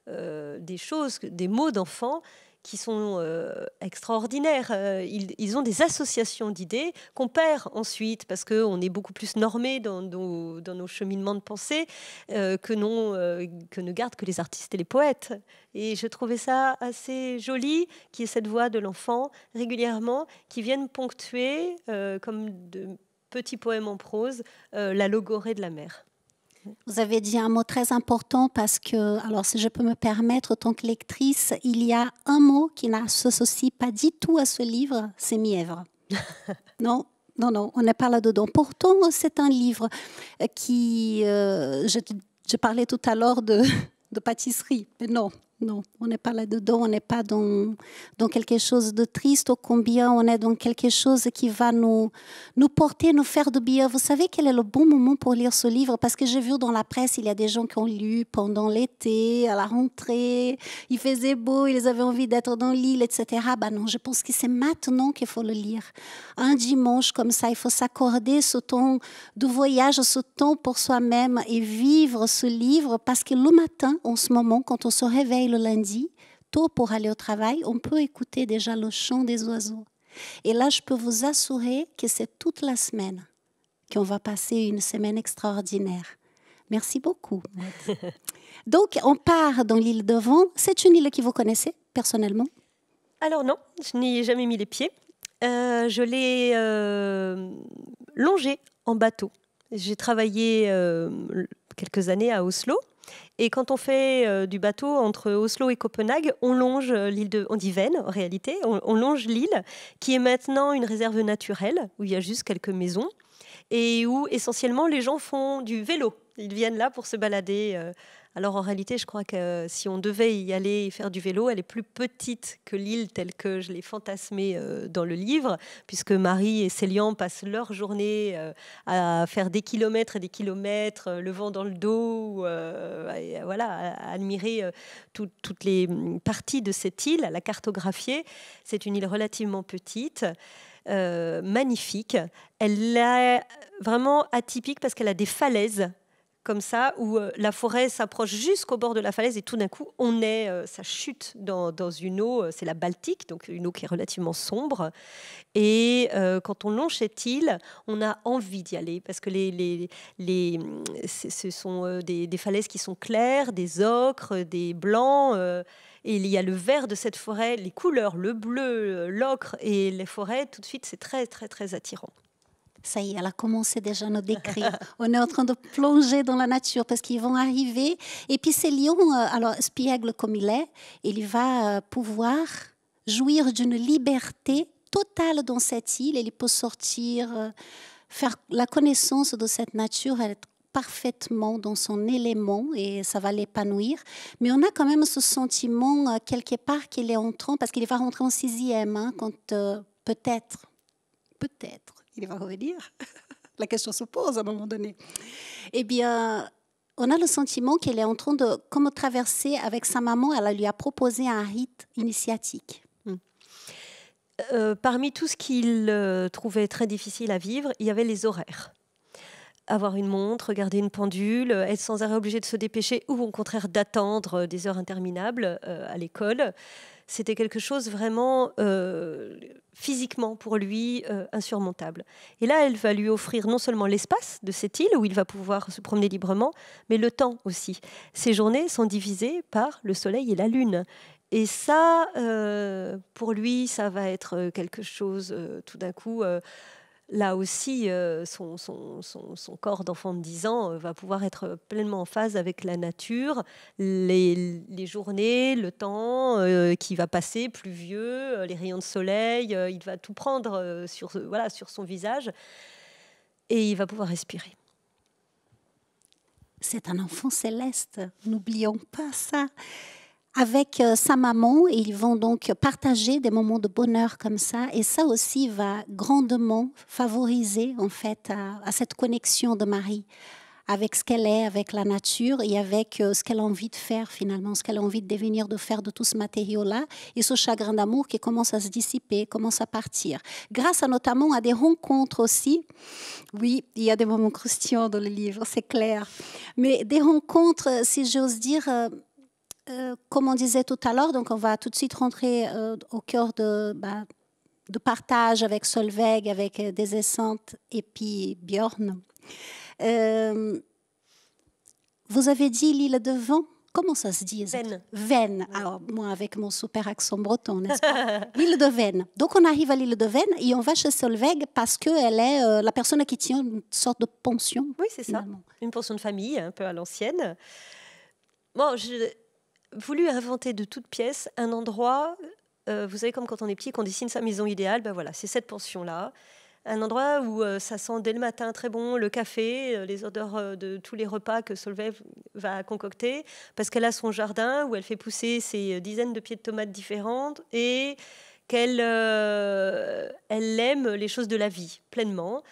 Speaker 2: euh, des choses, des mots d'enfants qui sont euh, extraordinaires. Euh, ils, ont des associations d'idées qu'on perd ensuite parce qu'on est beaucoup plus normé dans, nos cheminements de pensée euh, que, non, que ne gardent que les artistes et les poètes. Et je trouvais ça assez joli qu'il y ait cette voix de l'enfant régulièrement qui vienne ponctuer, comme de petits poèmes en prose, la logorée de la mer.
Speaker 1: Vous avez dit un mot très important parce que, alors si je peux me permettre, en tant que lectrice, il y a un mot qui ne s'associe pas du tout à ce livre, c'est mièvre. non, non, non, on n'est pas là-dedans. Pourtant, c'est un livre qui, euh, je, je, parlais tout à l'heure de, de pâtisserie, mais non, non, on n'est pas là-dedans, on n'est pas dans, dans quelque chose de triste, au combien on est dans quelque chose qui va nous, nous porter, nous faire de bien. Vous savez quel est le bon moment pour lire ce livre? Parce que j'ai vu dans la presse, il y a des gens qui ont lu pendant l'été, à la rentrée, il faisait beau, ils avaient envie d'être dans l'île, etc. Ben non, je pense que c'est maintenant qu'il faut le lire. Un dimanche comme ça, il faut s'accorder ce temps de voyage, ce temps pour soi-même et vivre ce livre parce que le matin, en ce moment, quand on se réveille, le lundi, tôt pour aller au travail, on peut écouter déjà le chant des oiseaux. Et là, je peux vous assurer que c'est toute la semaine qu'on va passer une semaine extraordinaire. Merci beaucoup. Donc, on part dans l'île de Vent. C'est une île que vous connaissez personnellement?
Speaker 2: Alors non, je n'y ai jamais mis les pieds. Euh, je l'ai euh, longée en bateau. J'ai travaillé euh, quelques années à Oslo et quand on fait euh, du bateau entre Oslo et Copenhague, on longe euh, l'île de, on dit Vennes en réalité, on, longe l'île qui est maintenant une réserve naturelle où il y a juste quelques maisons et où essentiellement les gens font du vélo. Ils viennent là pour se balader. Euh, alors en réalité, je crois que si on devait y aller et faire du vélo, elle est plus petite que l'île telle que je l'ai fantasmée euh, dans le livre, puisque Marie et Célian passent leur journée euh, à faire des kilomètres et des kilomètres, euh, le vent dans le dos, voilà, à admirer toutes les mm, parties de cette île, à la cartographier. C'est une île relativement petite. magnifique. Elle est vraiment atypique parce qu'elle a des falaises comme ça, où euh, la forêt s'approche jusqu'au bord de la falaise et tout d'un coup, on est, euh, ça chute dans, une eau, c'est la Baltique, donc une eau qui est relativement sombre. Et quand on longe cette île, on a envie d'y aller parce que ce sont des, des, falaises qui sont claires, des ocres, des blancs. Et il y a le vert de cette forêt, les couleurs, le bleu, l'ocre et les forêts, tout de suite, c'est très, très, très attirant.
Speaker 1: Ça y est, elle a commencé déjà à nous décrire. On est en train de plonger dans la nature parce qu'ils vont arriver. Et puis ces lions, euh, alors spiègle comme il est, il va euh, pouvoir jouir d'une liberté totale dans cette île. Il peut sortir, euh, faire la connaissance de cette nature, être parfaitement dans son élément et ça va l'épanouir. Mais on a quand même ce sentiment quelque part qu'il est entrant, parce qu'il va rentrer en sixième, hein, quand peut-être, peut-être, va revenir. La question se pose à un moment donné. Eh bien, on a le sentiment qu'elle est en train de comme traverser avec sa maman. Elle lui a proposé un rite initiatique. Hmm.
Speaker 2: Euh, parmi tout ce qu'il euh, trouvait très difficile à vivre, il y avait les horaires. Avoir une montre, garder une pendule, être sans arrêt obligé de se dépêcher ou au contraire d'attendre des heures interminables euh, à l'école c'était quelque chose vraiment euh, physiquement pour lui euh, insurmontable. Et là, elle va lui offrir non seulement l'espace de cette île où il va pouvoir se promener librement, mais le temps aussi. Ces journées sont divisées par le soleil et la lune. Et ça, euh, pour lui, ça va être quelque chose tout d'un coup là aussi, euh, son, corps d'enfant de 10 ans euh, va pouvoir être pleinement en phase avec la nature, les, journées, le temps euh, qui va passer pluvieux, les rayons de soleil, il va tout prendre sur, voilà, sur son visage et il va pouvoir respirer.
Speaker 1: C'est un enfant céleste, n'oublions pas ça avec euh, sa maman ils vont donc partager des moments de bonheur comme ça et ça aussi va grandement favoriser en fait à, cette connexion de Marie avec ce qu'elle est, avec la nature et avec euh, ce qu'elle a envie de faire finalement, ce qu'elle a envie de devenir, de faire de tout ce matériau-là et ce chagrin d'amour qui commence à se dissiper, commence à partir. Grâce notamment à des rencontres aussi. Oui, il y a des moments croustillants dans le livre, c'est clair. Mais des rencontres, si j'ose dire, euh, comme on disait tout à l'heure, donc on va tout de suite rentrer euh, au cœur de, bah, de partage avec Solveig, avec euh, des essantes et puis Bjorn. vous avez dit l'île de Vent Comment ça se dit
Speaker 2: Venn.
Speaker 1: Venn. Alors, moi, avec mon super accent breton, n'est-ce pas? L'île de Venn. Donc, on arrive à l'île de Venn et on va chez Solveig parce qu'elle est la personne qui tient une sorte de pension.
Speaker 2: Oui, c'est ça. Une pension de famille, un peu à l'ancienne. Bon, je, voulu inventer de toutes pièces un endroit, euh, vous savez, comme quand on est petit, qu'on dessine sa maison idéale, ben voilà, c'est cette pension-là. Un endroit où euh, ça sent dès le matin très bon le café, euh, les odeurs de tous les repas que Solveig va concocter, parce qu'elle a son jardin où elle fait pousser ses dizaines de pieds de tomates différentes et qu'elle elle aime les choses de la vie pleinement.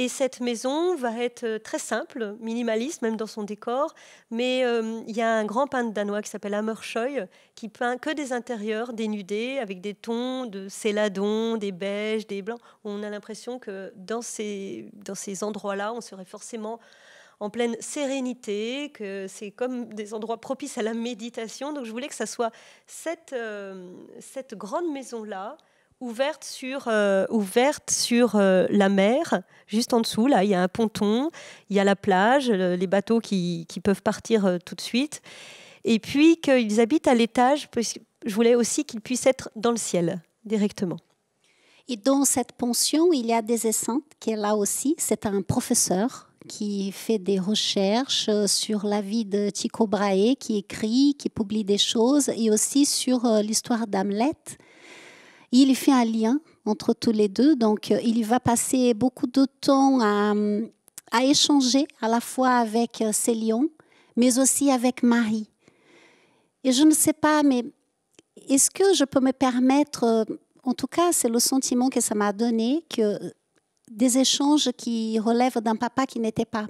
Speaker 2: Et cette maison va être euh, très simple, minimaliste même dans son décor, mais euh, il y a un grand peintre danois qui s'appelle Hammershoy qui peint que des intérieurs dénudés avec des tons de céladon, des beiges, des blancs. On a l'impression que dans ces, dans ces endroits-là, on serait forcément en pleine sérénité, que c'est comme des endroits propices à la méditation. Donc je voulais que ça soit cette, euh, cette grande maison-là ouverte sur, euh, ouverte sur euh, la mer, juste en dessous. Là, il y a un ponton, il y a la plage, les bateaux qui, qui peuvent partir euh, tout de suite. Et puis qu'ils habitent à l'étage, je voulais aussi qu'ils puissent être dans le ciel directement.
Speaker 1: Et dans cette pension, il y a des essantes qui est là aussi. C'est un professeur qui fait des recherches sur la vie de Tycho Brahe, qui écrit, qui publie des choses, et aussi sur l'histoire d'Hamlet il fait un lien entre tous les deux. Donc, euh, il va passer beaucoup de temps à, à échanger à la fois avec euh, ces lions, mais aussi avec Marie. Et je ne sais pas, mais est-ce que je peux me permettre, euh, en tout cas, c'est le sentiment que ça m'a donné, que des échanges qui relèvent d'un papa qui n'était pas,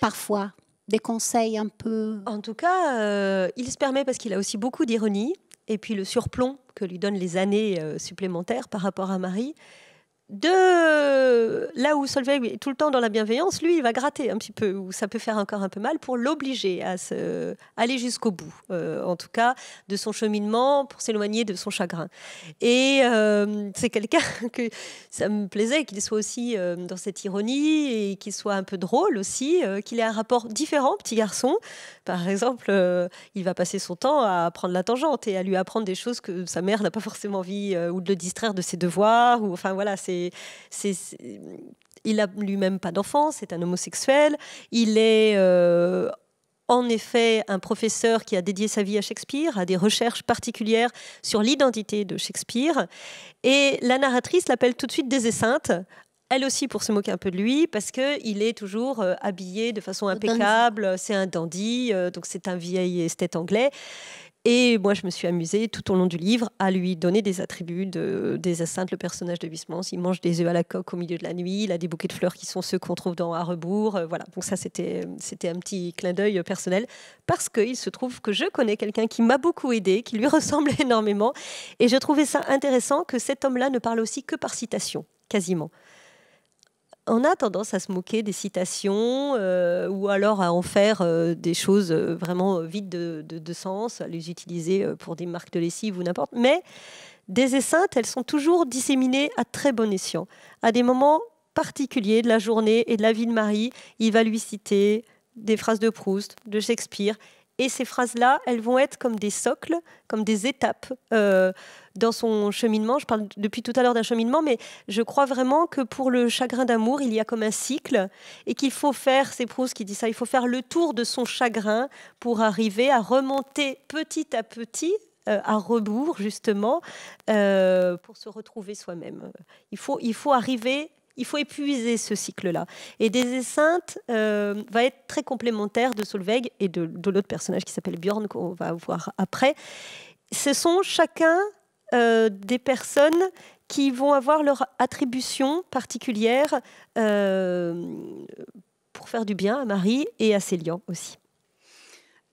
Speaker 1: parfois, des conseils un peu.
Speaker 2: En tout cas, il se permet parce qu'il a aussi beaucoup d'ironie et puis le surplomb que lui donnent les années euh, supplémentaires par rapport à Marie, de là où Solveig est tout le temps dans la bienveillance, lui, il va gratter un petit peu, ou ça peut faire encore un peu mal, pour l'obliger à se, aller jusqu'au bout, euh, en tout cas, de son cheminement, pour s'éloigner de son chagrin. Et euh, c'est quelqu'un que ça me plaisait qu'il soit aussi euh, dans cette ironie et qu'il soit un peu drôle aussi, qu'il ait un rapport différent, petit garçon. Par exemple, il va passer son temps à prendre la tangente et à lui apprendre des choses que sa mère n'a pas forcément envie, ou de le distraire de ses devoirs, ou enfin voilà, c'est il n'a lui-même pas d'enfant, c'est un homosexuel. Il est euh, en effet un professeur qui a dédié sa vie à Shakespeare, à des recherches particulières sur l'identité de Shakespeare. Et la narratrice l'appelle tout de suite Désessainte, elle aussi pour se moquer un peu de lui, parce qu'il est toujours euh, habillé de façon impeccable, c'est un dandy, euh, donc c'est un vieil esthète anglais. Et moi, je me suis amusée tout au long du livre à lui donner des attributs de, des Assaintes, le personnage de Huysmans. Il mange des œufs à la coque au milieu de la nuit, il a des bouquets de fleurs qui sont ceux qu'on trouve dans À. Euh, voilà, donc ça, c'était, c'était un petit clin d'œil personnel parce qu'il se trouve que je connais quelqu'un qui m'a beaucoup aidé, qui lui ressemble énormément. Et je trouvais ça intéressant que cet homme-là ne parle aussi que par citation, quasiment on a tendance à se moquer des citations euh, ou alors à en faire euh, des choses euh, vraiment vides de, sens, à les utiliser pour des marques de lessive ou n'importe. Mais des essaites, elles sont toujours disséminées à très bon escient. À des moments particuliers de la journée et de la vie de Marie, il va lui citer des phrases de Proust, de Shakespeare, et ces phrases-là, elles vont être comme des socles, comme des étapes dans son cheminement. Je parle depuis tout à l'heure d'un cheminement, mais je crois vraiment que pour le chagrin d'amour, il y a comme un cycle et qu'il faut faire, c'est Proust qui dit ça, il faut faire le tour de son chagrin pour arriver à remonter petit à petit euh, à rebours justement euh, pour se retrouver soi-même. Il faut, il faut arriver il faut épuiser ce cycle-là. Et des Esseintes euh, va être très complémentaire de Solveig et de, l'autre personnage qui s'appelle Bjorn, qu'on va voir après. Ce sont chacun euh, des personnes qui vont avoir leur attribution particulière euh, pour faire du bien à Marie et à Célian aussi.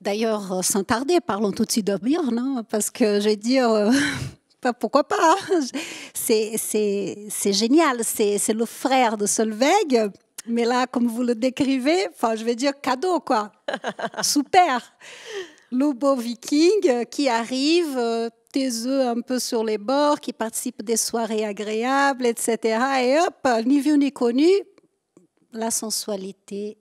Speaker 1: D'ailleurs, sans tarder, parlons tout de suite de Bjorn, hein, parce que je vais dire, pourquoi pas hein. C'est génial, c'est le frère de Solveig, mais là, comme vous le décrivez, enfin, je vais dire cadeau, quoi. Super Le beau viking qui arrive, tes œufs un peu sur les bords, qui participe des soirées agréables, etc. Et hop, ni vu ni connu, la sensualité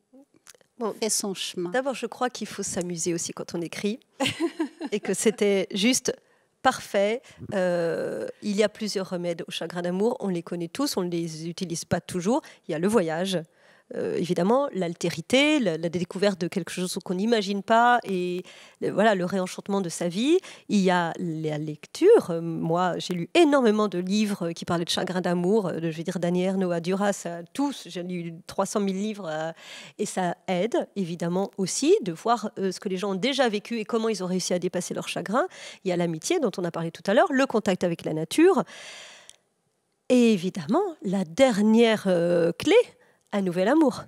Speaker 1: fait son chemin.
Speaker 2: D'abord, je crois qu'il faut s'amuser aussi quand on écrit, et que c'était juste parfait. Euh, il y a plusieurs remèdes au chagrin d'amour. On les connaît tous, on ne les utilise pas toujours. Il y a le voyage, euh, évidemment, l'altérité, la, découverte de quelque chose qu'on n'imagine pas et voilà le réenchantement de sa vie. Il y a la lecture. Moi, j'ai lu énormément de livres qui parlaient de chagrin d'amour, de, je vais dire Daniel, Noah Duras, tous. J'ai lu 300 000 livres euh, et ça aide évidemment aussi de voir euh, ce que les gens ont déjà vécu et comment ils ont réussi à dépasser leur chagrin. Il y a l'amitié dont on a parlé tout à l'heure, le contact avec la nature. Et évidemment, la dernière clé, un nouvel amour.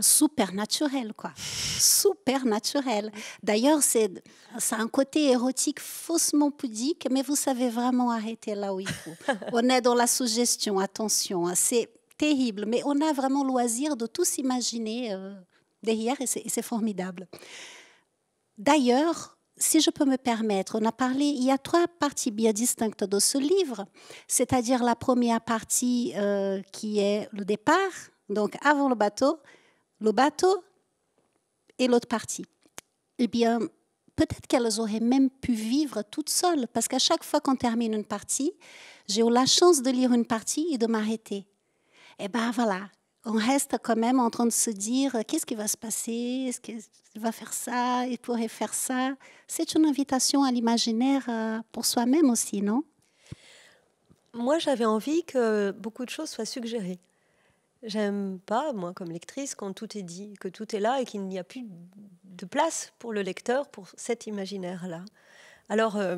Speaker 1: Super naturel, quoi. Super naturel. D'ailleurs, c'est un côté érotique faussement pudique, mais vous savez vraiment arrêter là où il faut. on est dans la suggestion, attention, hein. c'est terrible, mais on a vraiment loisir de tout s'imaginer euh, derrière et c'est formidable. D'ailleurs, si je peux me permettre, on a parlé, il y a trois parties bien distinctes de ce livre, c'est-à-dire la première partie euh, qui est le départ, donc avant le bateau, le bateau et l'autre partie. Eh bien, peut-être qu'elles auraient même pu vivre toutes seules, parce qu'à chaque fois qu'on termine une partie, j'ai eu la chance de lire une partie et de m'arrêter. Eh ben voilà, on reste quand même en train de se dire qu'est-ce qui va se passer, est-ce qu'il va faire ça, il pourrait faire ça. C'est une invitation à l'imaginaire euh, pour soi-même aussi, non?
Speaker 2: Moi, j'avais envie que beaucoup de choses soient suggérées. J'aime pas, moi, comme lectrice, quand tout est dit, que tout est là et qu'il n'y a plus de place pour le lecteur, pour cet imaginaire-là. Alors, euh,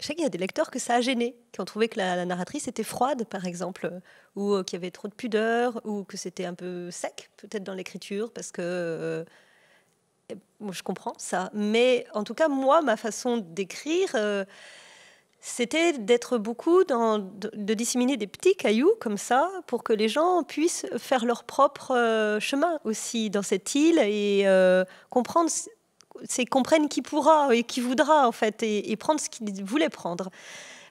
Speaker 2: je sais qu'il y a des lecteurs que ça a gêné, qui ont trouvé que la, narratrice était froide, par exemple, ou euh, qu'il y avait trop de pudeur, ou que c'était un peu sec, peut-être dans l'écriture, parce que euh, je comprends ça. Mais en tout cas, moi, ma façon d'écrire c'était d'être beaucoup dans, de, disséminer des petits cailloux comme ça pour que les gens puissent faire leur propre euh, chemin aussi dans cette île et euh, comprendre comprennent qui pourra et qui voudra en fait et, prendre ce qu'il voulait prendre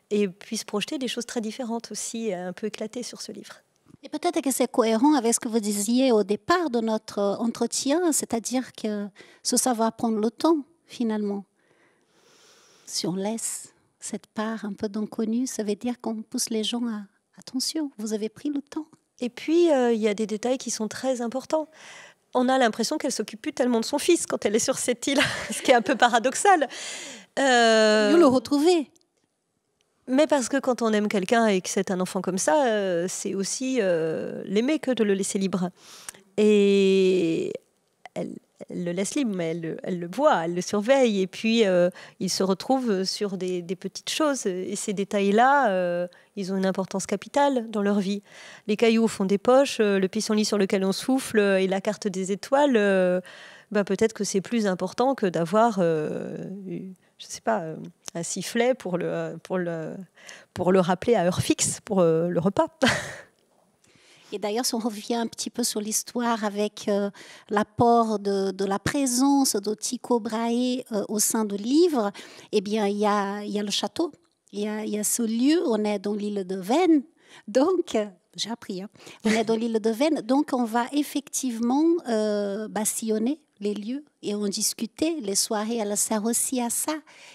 Speaker 2: et puisse projeter des choses très différentes aussi un peu éclatées sur ce livre.
Speaker 1: Et peut-être que c'est cohérent avec ce que vous disiez au départ de notre entretien, c'est-à-dire que ce savoir prendre le temps finalement. Si on laisse cette part un peu d'inconnu, ça veut dire qu'on pousse les gens à attention, vous avez pris le temps.
Speaker 2: Et puis, euh, il y a des détails qui sont très importants. On a l'impression qu'elle s'occupe plus tellement de son fils quand elle est sur cette île, ce qui est un peu paradoxal.
Speaker 1: Euh... Vous le retrouvez
Speaker 2: mais parce que quand on aime quelqu'un et que c'est un enfant comme ça, euh, c'est aussi euh, l'aimer que de le laisser libre. Et elle, elle le laisse libre, mais elle, le voit, elle le surveille. Et puis, euh, il se retrouve sur des, petites choses. Et ces détails-là, euh, ils ont une importance capitale dans leur vie. Les cailloux au fond des poches, euh, le pissenlit sur lequel on souffle et la carte des étoiles, bah, peut-être que c'est plus important que d'avoir, je sais pas, un sifflet pour le, pour, le, pour le rappeler à heure fixe pour le repas.
Speaker 1: Et d'ailleurs, si on revient un petit peu sur l'histoire avec euh, l'apport de, la présence de Tycho Brahe euh, au sein du livre, eh bien, il y a, le château, il y a, ce lieu, on est dans l'île de Vennes, donc, j'ai appris, hein, on est dans l'île de Vennes, donc on va effectivement euh, les lieux et on discutait. Les soirées, elles servent aussi à ça.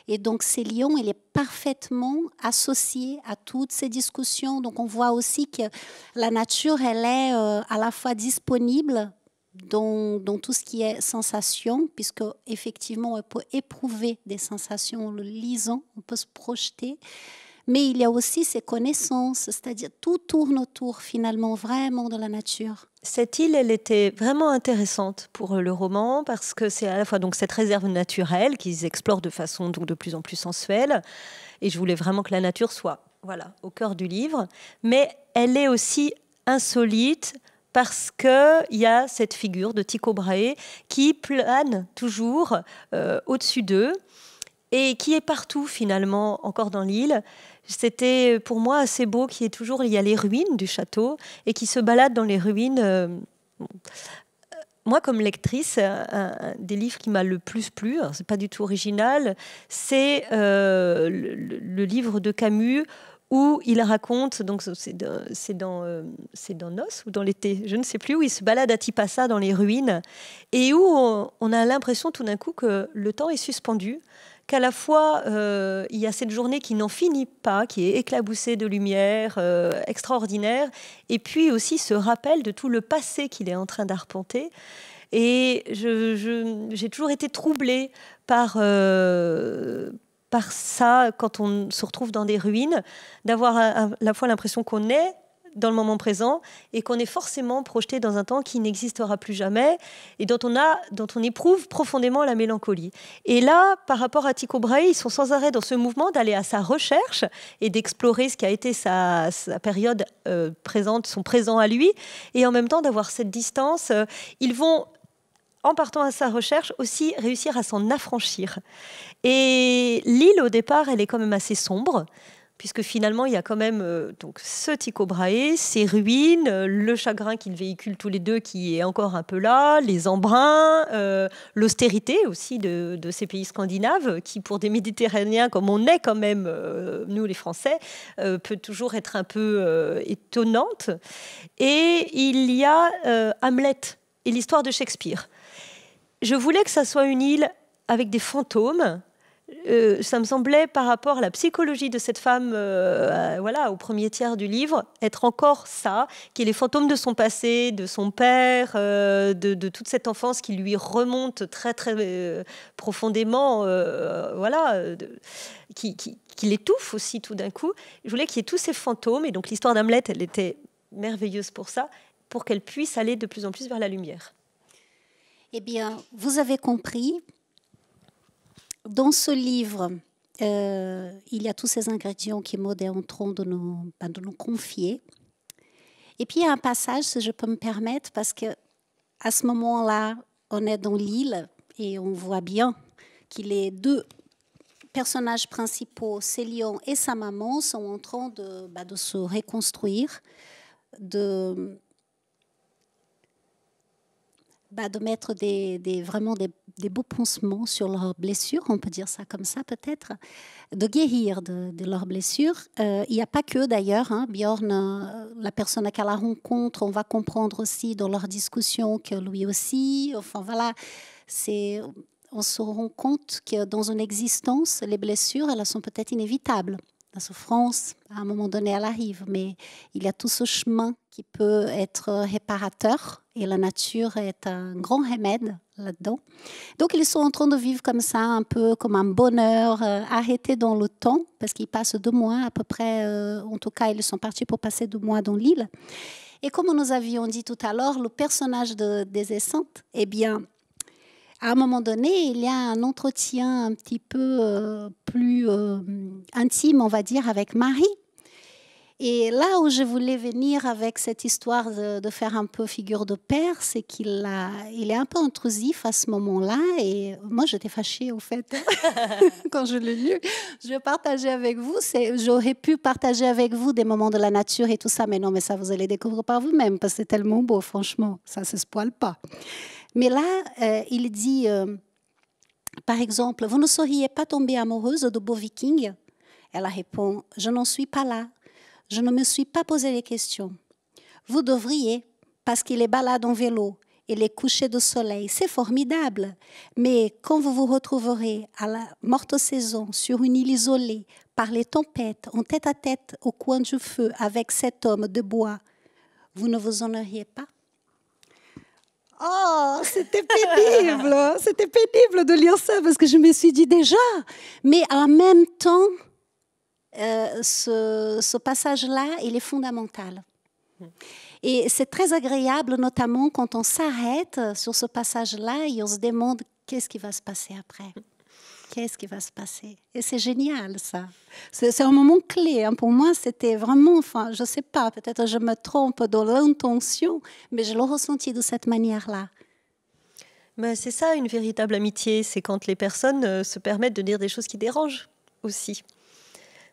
Speaker 1: Et donc, ces lions, il est parfaitement associé à toutes ces discussions. Donc, on voit aussi que la nature, elle est euh, à la fois disponible dans, dans, tout ce qui est sensation, puisque effectivement, on peut éprouver des sensations en le lisant, on peut se projeter. Mais il y a aussi ces connaissances, c'est-à-dire tout tourne autour finalement vraiment de la nature.
Speaker 2: Cette île, elle était vraiment intéressante pour le roman parce que c'est à la fois donc cette réserve naturelle qu'ils explorent de façon donc de plus en plus sensuelle. Et je voulais vraiment que la nature soit voilà au cœur du livre, mais elle est aussi insolite parce qu'il y a cette figure de Tycho Brahe qui plane toujours euh, au-dessus d'eux et qui est partout finalement encore dans l'île c'était pour moi assez beau qu'il y ait toujours, il y a les ruines du château et qui se baladent dans les ruines. Euh, moi, comme lectrice, un, des livres qui m'a le plus plu, c'est pas du tout original, c'est euh, le, livre de Camus où il raconte, donc c'est dans, euh, dans Nos ou dans l'été, je ne sais plus, où il se balade à Tipassa dans les ruines et où on a l'impression tout d'un coup que le temps est suspendu qu'à la fois euh, il y a cette journée qui n'en finit pas, qui est éclaboussée de lumière, euh, extraordinaire, et puis aussi ce rappel de tout le passé qu'il est en train d'arpenter. Et j'ai toujours été troublée par, euh, par ça quand on se retrouve dans des ruines, d'avoir à la fois l'impression qu'on est dans le moment présent et qu'on est forcément projeté dans un temps qui n'existera plus jamais et dont on, a, dont on éprouve profondément la mélancolie. Et là, par rapport à Tycho Brahe, ils sont sans arrêt dans ce mouvement d'aller à sa recherche et d'explorer ce qui a été sa, période euh, présente, son présent à lui, et en même temps d'avoir cette distance. Euh, ils vont en partant à sa recherche, aussi réussir à s'en affranchir. Et l'île, au départ, elle est quand même assez sombre puisque finalement, il y a quand même euh, donc, ce Tycho Brahe, ses ruines, euh, le chagrin qu'ils véhiculent tous les deux qui est encore un peu là, les embruns, euh, l'austérité aussi de, ces pays scandinaves, qui pour des Méditerranéens, comme on est quand même, nous les Français, peut toujours être un peu étonnante. Et il y a Hamlet et l'histoire de Shakespeare. Je voulais que ça soit une île avec des fantômes, euh, ça me semblait, par rapport à la psychologie de cette femme, euh, voilà, au premier tiers du livre, être encore ça, qui est les fantômes de son passé, de son père, euh, de, toute cette enfance qui lui remonte très très profondément, voilà, qui, qui, qui l'étouffe aussi tout d'un coup. Je voulais qu'il y ait tous ces fantômes, et donc l'histoire d'Hamlet, elle était merveilleuse pour ça, pour qu'elle puisse aller de plus en plus vers la lumière.
Speaker 1: Eh bien, vous avez compris, dans ce livre, euh, il y a tous ces ingrédients qui modéreront de nous, ben, de nous confier. Et puis il y a un passage, si je peux me permettre, parce que à ce moment-là, on est dans l'île et on voit bien qu'il est deux personnages principaux, Célion et sa maman, sont en train de, bah, de se reconstruire, de, bah, de mettre vraiment des, beaux pansements sur leurs blessures, on peut dire ça comme ça peut-être, de guérir de, leurs blessures. Euh, il n'y a pas que d'ailleurs, hein, Bjorn, euh, la personne qu'elle rencontre, on va comprendre aussi dans leur discussion que lui aussi, enfin voilà, c'est, on se rend compte que dans une existence, les blessures, elles sont peut-être inévitables. La souffrance, à un moment donné, elle arrive, mais il y a tout ce chemin qui peut être réparateur et la nature est un grand remède là-dedans. Donc ils sont en train de vivre comme ça, un peu comme un bonheur euh, arrêté dans le temps, parce qu'ils passent deux mois à peu près, euh, en tout cas ils sont partis pour passer deux mois dans l'île. Et comme nous avions dit tout à l'heure, le personnage de, des Essantes, eh bien, à un moment donné, il y a un entretien un petit peu euh, plus intime, on va dire, avec Marie. Et là où je voulais venir avec cette histoire de, faire un peu figure de père, c'est qu'il il est un peu intrusif à ce moment-là. Et moi, j'étais fâchée, au fait, quand je l'ai lu. Je vais partager avec vous. J'aurais pu partager avec vous des moments de la nature et tout ça, mais non, mais ça, vous allez découvrir par vous-même, parce que c'est tellement beau, franchement. Ça ne se spoile pas. Mais là, euh, il dit, euh, par exemple, vous ne seriez pas tombée amoureuse de beaux vikings Elle répond, je n'en suis pas là. Je ne me suis pas posé les questions. Vous devriez, parce qu'il est balade en vélo et les couchers de soleil, c'est formidable. Mais quand vous vous retrouverez à la morte saison sur une île isolée, par les tempêtes, en tête à tête au coin du feu avec cet homme de bois, vous ne vous en pas? Oh, c'était pénible, c'était pénible de lire ça parce que je me suis dit déjà, mais en même temps, euh, ce, ce passage-là, il est fondamental. Et c'est très agréable, notamment quand on s'arrête sur ce passage-là et on se demande qu'est-ce qui va se passer après qu'est-ce qui va se passer? Et c'est génial, ça. C'est un moment clé. Hein. Pour moi, c'était vraiment, enfin, je ne sais pas, peut-être je me trompe dans l'intention, mais je l'ai ressenti de cette manière-là.
Speaker 2: Mais c'est ça, une véritable amitié. C'est quand les personnes euh, se permettent de dire des choses qui dérangent aussi.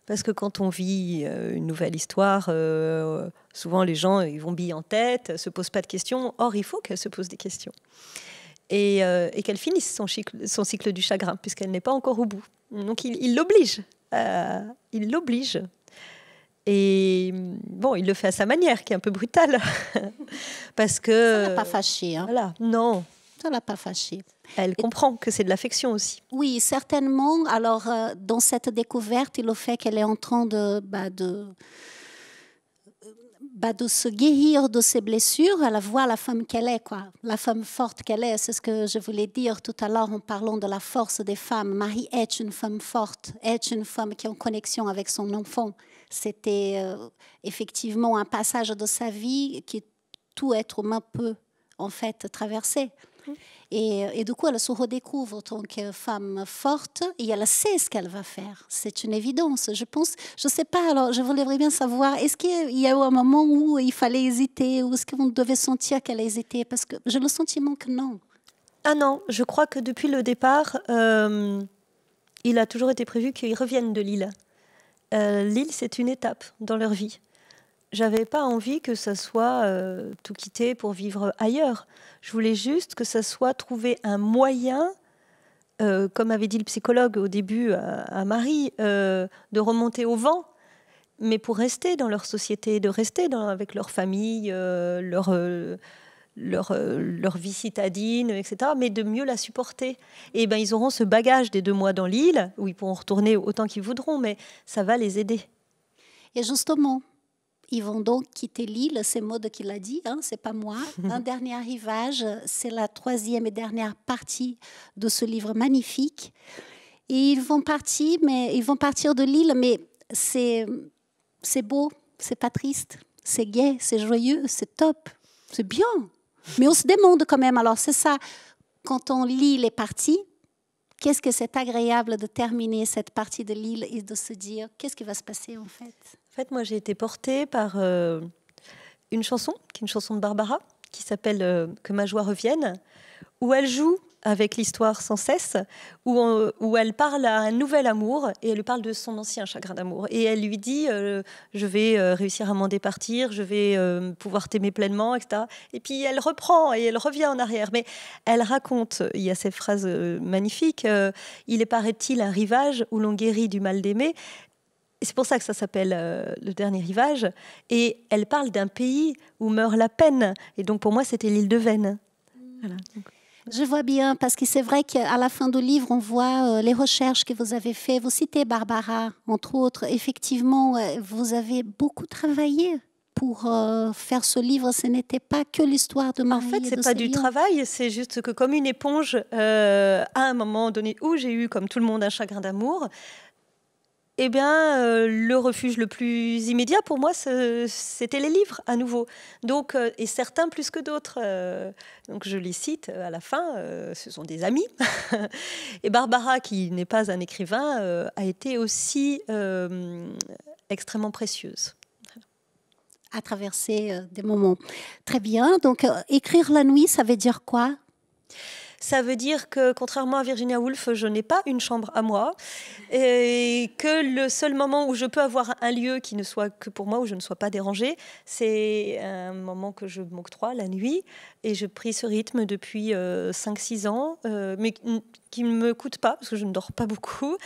Speaker 2: Parce que quand on vit euh, une nouvelle histoire, euh, souvent les gens ils vont bille en tête, se posent pas de questions. Or, il faut qu'elles se posent des questions. Euh, et, qu'elle finisse son cycle, son cycle du chagrin, puisqu'elle n'est pas encore au bout. Donc il l'oblige. Euh, il l'oblige. Et bon, il le fait à sa manière, qui est un peu brutale. parce que.
Speaker 1: Ça pas fâché. Hein.
Speaker 2: Voilà, non.
Speaker 1: Ça n'a pas fâché.
Speaker 2: Elle comprend que c'est de l'affection aussi.
Speaker 1: Oui, certainement. Alors, euh, dans cette découverte, il le fait qu'elle est en train de, bah, de bah, de se guérir de ses blessures, elle voit la femme qu'elle est, quoi, la femme forte qu'elle est. C'est ce que je voulais dire tout à l'heure en parlant de la force des femmes. Marie est une femme forte, est une femme qui est en connexion avec son enfant. C'était euh, effectivement un passage de sa vie qui tout être humain peut en fait traverser. Et, du coup, elle se redécouvre en tant que femme forte et elle sait ce qu'elle va faire. C'est une évidence. Je pense, je ne sais pas, alors je voudrais bien savoir, est-ce qu'il y a eu un moment où il fallait hésiter ou est-ce qu'on devait sentir qu'elle a hésité? Parce que j'ai le sentiment que non.
Speaker 2: Ah non, je crois que depuis le départ, euh, il a toujours été prévu qu'ils reviennent de l'île. Euh, l'île, c'est une étape dans leur vie j'avais pas envie que ça soit euh, tout quitter pour vivre ailleurs. Je voulais juste que ça soit trouver un moyen, euh, comme avait dit le psychologue au début à, Marie, euh, de remonter au vent, mais pour rester dans leur société, de rester avec leur famille, leur, leur, leur, vie citadine, etc., mais de mieux la supporter. Et ben, ils auront ce bagage des deux mois dans l'île, où ils pourront retourner autant qu'ils voudront, mais ça va les aider.
Speaker 1: Et justement, ils vont donc quitter l'île, c'est Maud qui l'a dit, hein, c'est pas moi. Un dernier arrivage, c'est la troisième et dernière partie de ce livre magnifique. Et ils vont partir, mais ils vont partir de l'île, mais c'est c'est beau, c'est pas triste, c'est gai, c'est joyeux, c'est top, c'est bien. Mais on se demande quand même. Alors c'est ça, quand on lit les parties, qu'est-ce que c'est agréable de terminer cette partie de l'île et de se dire qu'est-ce qui va se passer en fait?
Speaker 2: Fait, moi, j'ai été portée par euh, une chanson, qui est une chanson de Barbara, qui s'appelle euh, Que ma joie revienne, où elle joue avec l'histoire sans cesse, où, où, elle parle à un nouvel amour et elle lui parle de son ancien chagrin d'amour. Et elle lui dit euh, Je vais euh, réussir à m'en départir, je vais euh, pouvoir t'aimer pleinement, etc. Et puis elle reprend et elle revient en arrière. Mais elle raconte, il y a ces phrases magnifiques Il est, paraît-il, un rivage où l'on guérit du mal d'aimer. C'est pour ça que ça s'appelle le dernier rivage. Et elle parle d'un pays où meurt la peine. Et donc pour moi, c'était l'île de Venne. Voilà.
Speaker 1: Je vois bien, parce que c'est vrai qu'à la fin du livre, on voit euh, les recherches que vous avez faites. Vous citez Barbara, entre autres. Effectivement, euh, vous avez beaucoup travaillé pour euh, faire ce livre. Ce n'était pas que l'histoire de Marie.
Speaker 2: En fait, c'est pas du travail, c'est juste que comme une éponge, à un moment donné où j'ai eu, comme tout le monde, un chagrin d'amour, eh bien, euh, le refuge le plus immédiat pour moi, c'était les livres, à nouveau. Donc, euh, et certains plus que d'autres. Euh, donc, je les cite à la fin. ce sont des amis. et Barbara, qui n'est pas un écrivain, a été aussi extrêmement précieuse
Speaker 1: à traverser des moments. Très bien. Donc, écrire la nuit, ça veut dire quoi?
Speaker 2: Ça veut dire que, contrairement à Virginia Woolf, je n'ai pas une chambre à moi et que le seul moment où je peux avoir un lieu qui ne soit que pour moi, où je ne sois pas dérangée, c'est un moment que je m'octroie la nuit. Et je pris ce rythme depuis 5-6 euh, ans, euh, mais qui ne me coûte pas, parce que je ne dors pas beaucoup.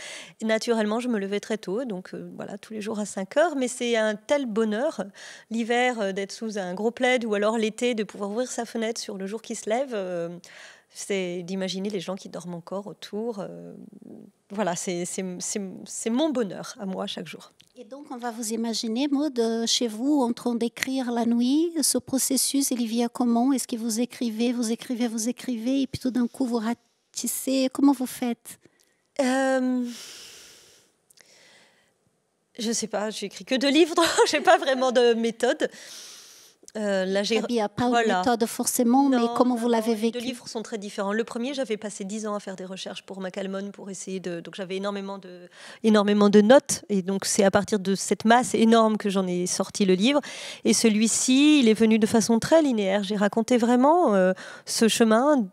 Speaker 2: naturellement, je me levais très tôt, donc euh, voilà, tous les jours à 5 heures. Mais c'est un tel bonheur, l'hiver, d'être sous un gros plaid, ou alors l'été, de pouvoir ouvrir sa fenêtre sur le jour qui se lève c'est d'imaginer les gens qui dorment encore autour. Euh, voilà, c'est mon bonheur à moi chaque jour.
Speaker 1: Et donc, on va vous imaginer, Maud, chez vous, en train d'écrire la nuit, ce processus, il vient comment Est-ce que vous écrivez, vous écrivez, vous écrivez, et puis tout d'un coup, vous ratissez Comment vous faites? Euh...
Speaker 2: Je ne sais pas, j'écris que deux livres, je n'ai pas vraiment de méthode.
Speaker 1: Euh, il n'y a pas de méthode forcément, mais comment vous l'avez vécu
Speaker 2: Les deux livres sont très différents. Le premier, j'avais passé dix ans à faire des recherches pour Macalmon pour essayer de. Donc j'avais énormément de, énormément de notes. Et donc c'est à partir de cette masse énorme que j'en ai sorti le livre. Et celui-ci, il est venu de façon très linéaire. J'ai raconté vraiment euh, ce chemin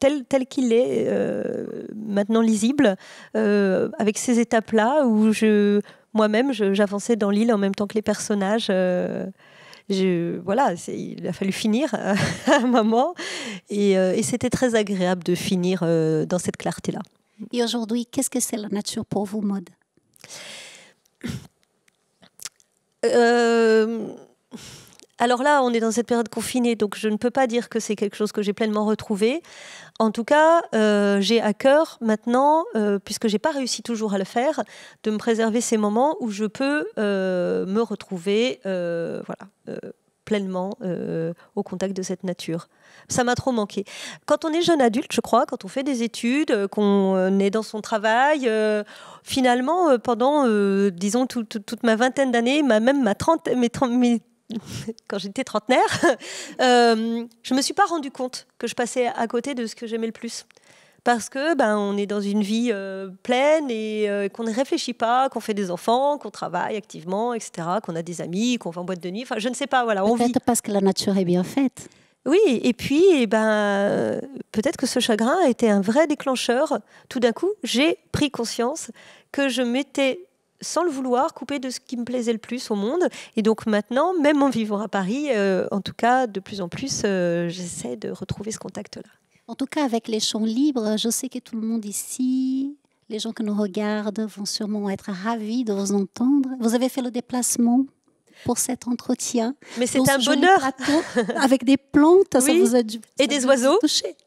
Speaker 2: tel, tel qu'il est, euh, maintenant lisible, avec ces étapes-là où je moi-même, j'avançais dans l'île en même temps que les personnages je, voilà, il a fallu finir à un moment. Euh, et, c'était très agréable de finir euh, dans cette clarté-là.
Speaker 1: Et aujourd'hui, qu'est-ce que c'est la nature pour vous, Maude
Speaker 2: euh, alors là, on est dans cette période confinée, donc je ne peux pas dire que c'est quelque chose que j'ai pleinement retrouvé. En tout cas, euh, j'ai à cœur maintenant, euh, puisque j'ai pas réussi toujours à le faire, de me préserver ces moments où je peux euh, me retrouver, voilà, pleinement au contact de cette nature. Ça m'a trop manqué. Quand on est jeune adulte, je crois, quand on fait des études, qu'on est dans son travail, finalement, pendant, disons, toute ma vingtaine d'années, même ma trentaine, mes, mes quand j'étais trentenaire, euh, je me suis pas rendu compte que je passais à côté de ce que j'aimais le plus. Parce que ben on est dans une vie euh, pleine et euh, qu'on ne réfléchit pas, qu'on fait des enfants, qu'on travaille activement, etc., qu'on a des amis, qu'on va en boîte de nuit. Enfin, je ne sais pas. Voilà,
Speaker 1: on vit. parce que la nature est bien faite.
Speaker 2: Oui, et puis eh ben, peut-être que ce chagrin a été un vrai déclencheur. Tout d'un coup, j'ai pris conscience que je m'étais sans le vouloir, couper de ce qui me plaisait le plus au monde. Et donc maintenant, même en vivant à Paris, euh, en tout cas, de plus en plus, euh, j'essaie de retrouver ce contact-là.
Speaker 1: En tout cas, avec les champs libres, je sais que tout le monde ici, les gens qui nous regardent, vont sûrement être ravis de vous entendre. Vous avez fait le déplacement pour cet entretien.
Speaker 2: Mais c'est un bonheur.
Speaker 1: avec des plantes, ça vous a
Speaker 2: dû, Et des oiseaux.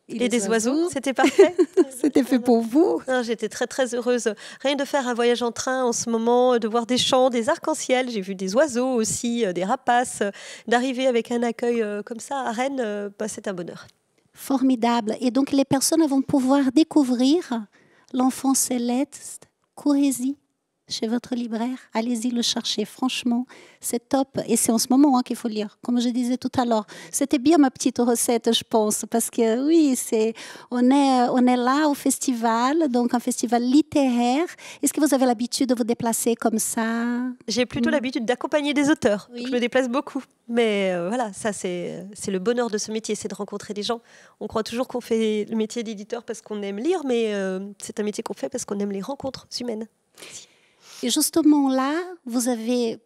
Speaker 2: Et, des, oiseaux, c'était parfait.
Speaker 1: c'était fait pour vous.
Speaker 2: J'étais très très heureuse. Rien de faire un voyage en train en ce moment, de voir des champs, des arcs-en-ciel. J'ai vu des oiseaux aussi, euh, des rapaces. D'arriver avec un accueil euh, comme ça à Rennes, euh, bah, c'est un bonheur.
Speaker 1: Formidable. Et donc les personnes vont pouvoir découvrir l'enfant céleste, Corésie chez votre libraire. Allez-y le chercher, franchement, c'est top. Et c'est en ce moment hein, qu'il faut lire, comme je disais tout à l'heure. C'était bien ma petite recette, je pense, parce que oui, c'est, on, est, on est là au festival, donc un festival littéraire. Est-ce que vous avez l'habitude de vous déplacer comme ça?
Speaker 2: J'ai plutôt mm. l'habitude d'accompagner des auteurs. Je me déplace beaucoup. Mais euh, voilà, ça, c'est, c'est le bonheur de ce métier, c'est de rencontrer des gens. On croit toujours qu'on fait le métier d'éditeur parce qu'on aime lire, mais euh, c'est un métier qu'on fait parce qu'on aime les rencontres humaines.
Speaker 1: Et justement là, vous avez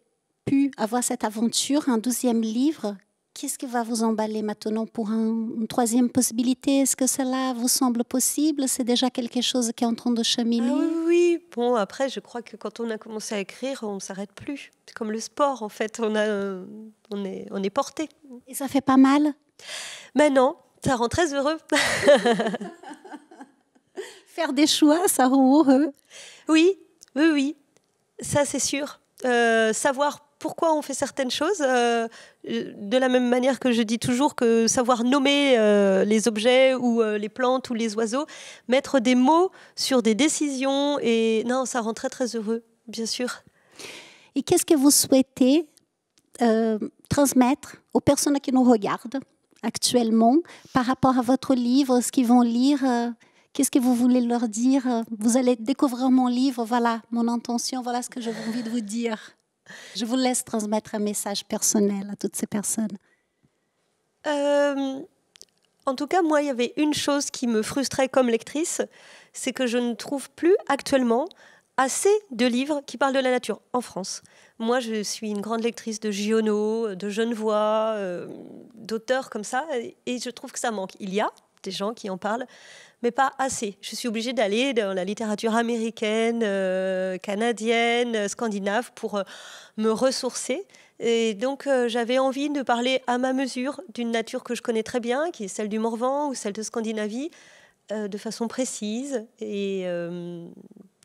Speaker 1: pu avoir cette aventure, un douzième livre. Qu'est-ce qui va vous emballer maintenant pour une troisième possibilité? Est-ce que cela vous semble possible? C'est déjà quelque chose qui est en train de cheminer?
Speaker 2: Ah Oui, bon, après, je crois que quand on a commencé à écrire, on ne s'arrête plus. C'est comme le sport, en fait, on, a, on, est, on est porté.
Speaker 1: Et ça fait pas mal?
Speaker 2: Mais non, ça rend très heureux.
Speaker 1: Faire des choix, ça rend heureux.
Speaker 2: Oui, oui, oui, ça c'est sûr. Euh, savoir pourquoi on fait certaines choses, euh, de la même manière que je dis toujours que savoir nommer euh, les objets ou les plantes ou les oiseaux, mettre des mots sur des décisions, et non, ça rend très très heureux, bien sûr.
Speaker 1: Et qu'est-ce que vous souhaitez transmettre aux personnes qui nous regardent actuellement par rapport à votre livre, ce qu'ils vont lire Qu'est-ce que vous voulez leur dire? Vous allez découvrir mon livre, voilà mon intention, voilà ce que j'ai envie de vous dire. Je vous laisse transmettre un message personnel à toutes ces personnes.
Speaker 2: Euh, en tout cas, moi, il y avait une chose qui me frustrait comme lectrice, c'est que je ne trouve plus actuellement assez de livres qui parlent de la nature en France. Moi, je suis une grande lectrice de Giono, de Genevois, euh, d'auteurs comme ça, et je trouve que ça manque. Il y a des gens qui en parlent, mais pas assez. Je suis obligée d'aller dans la littérature américaine, euh, canadienne, euh, scandinave pour euh, me ressourcer. Et donc j'avais envie de parler à ma mesure d'une nature que je connais très bien, qui est celle du Morvan ou celle de Scandinavie, de façon précise et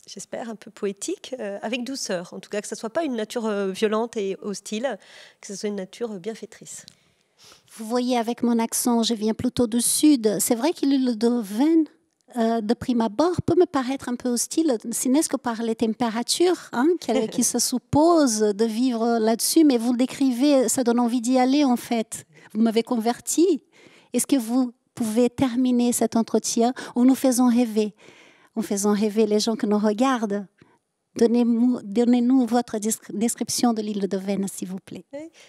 Speaker 2: j'espère un peu poétique, avec douceur. En tout cas, que ce ne soit pas une nature violente et hostile, que ce soit une nature bienfaitrice.
Speaker 1: Vous voyez, avec mon accent, je viens plutôt du sud. C'est vrai qu'il le Doven, euh, de prime abord, peut me paraître un peu hostile, ce n'est que par les températures hein, qui, se supposent de vivre là-dessus, mais vous le décrivez, ça donne envie d'y aller en fait. Vous m'avez converti. Est-ce que vous pouvez terminer cet entretien en nous faisant rêver, en faisant rêver les gens qui nous regardent Donnez-nous votre description de l'île de Venne, s'il vous plaît.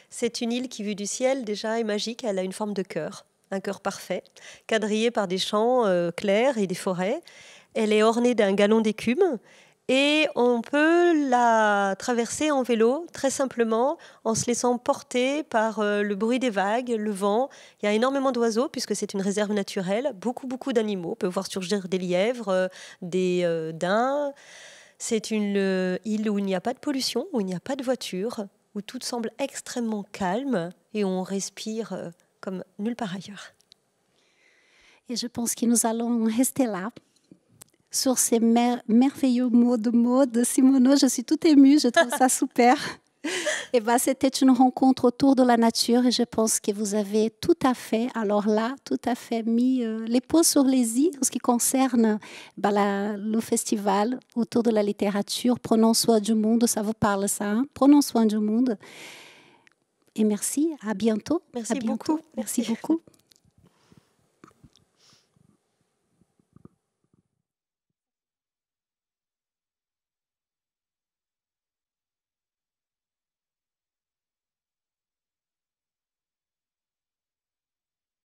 Speaker 2: C'est une île qui, vue du ciel, déjà est magique. Elle a une forme de cœur, un cœur parfait, quadrillé par des champs euh, clairs et des forêts. Elle est ornée d'un galon d'écume et on peut la traverser en vélo très simplement en se laissant porter par euh, le bruit des vagues, le vent. Il y a énormément d'oiseaux puisque c'est une réserve naturelle, beaucoup beaucoup d'animaux. On peut voir surgir des lièvres, euh, des daims. C'est une euh, île où il n'y a pas de pollution, où il n'y a pas de voiture, où tout semble extrêmement calme et où on respire euh, comme nulle part ailleurs.
Speaker 1: Et je pense que nous allons rester là sur ces merveilleux mots de mode. Simono, je suis toute émue, je trouve ça super. Et eh ben, c'était une rencontre autour de la nature et je pense que vous avez tout à fait, alors là, tout à fait mis euh, les points sur les i en ce qui concerne ben, le festival autour de la littérature. Prenons soin du monde, ça vous parle ça hein? Prenons soin du monde. Et merci, à bientôt.
Speaker 2: Merci
Speaker 1: beaucoup.
Speaker 2: Merci
Speaker 1: beaucoup.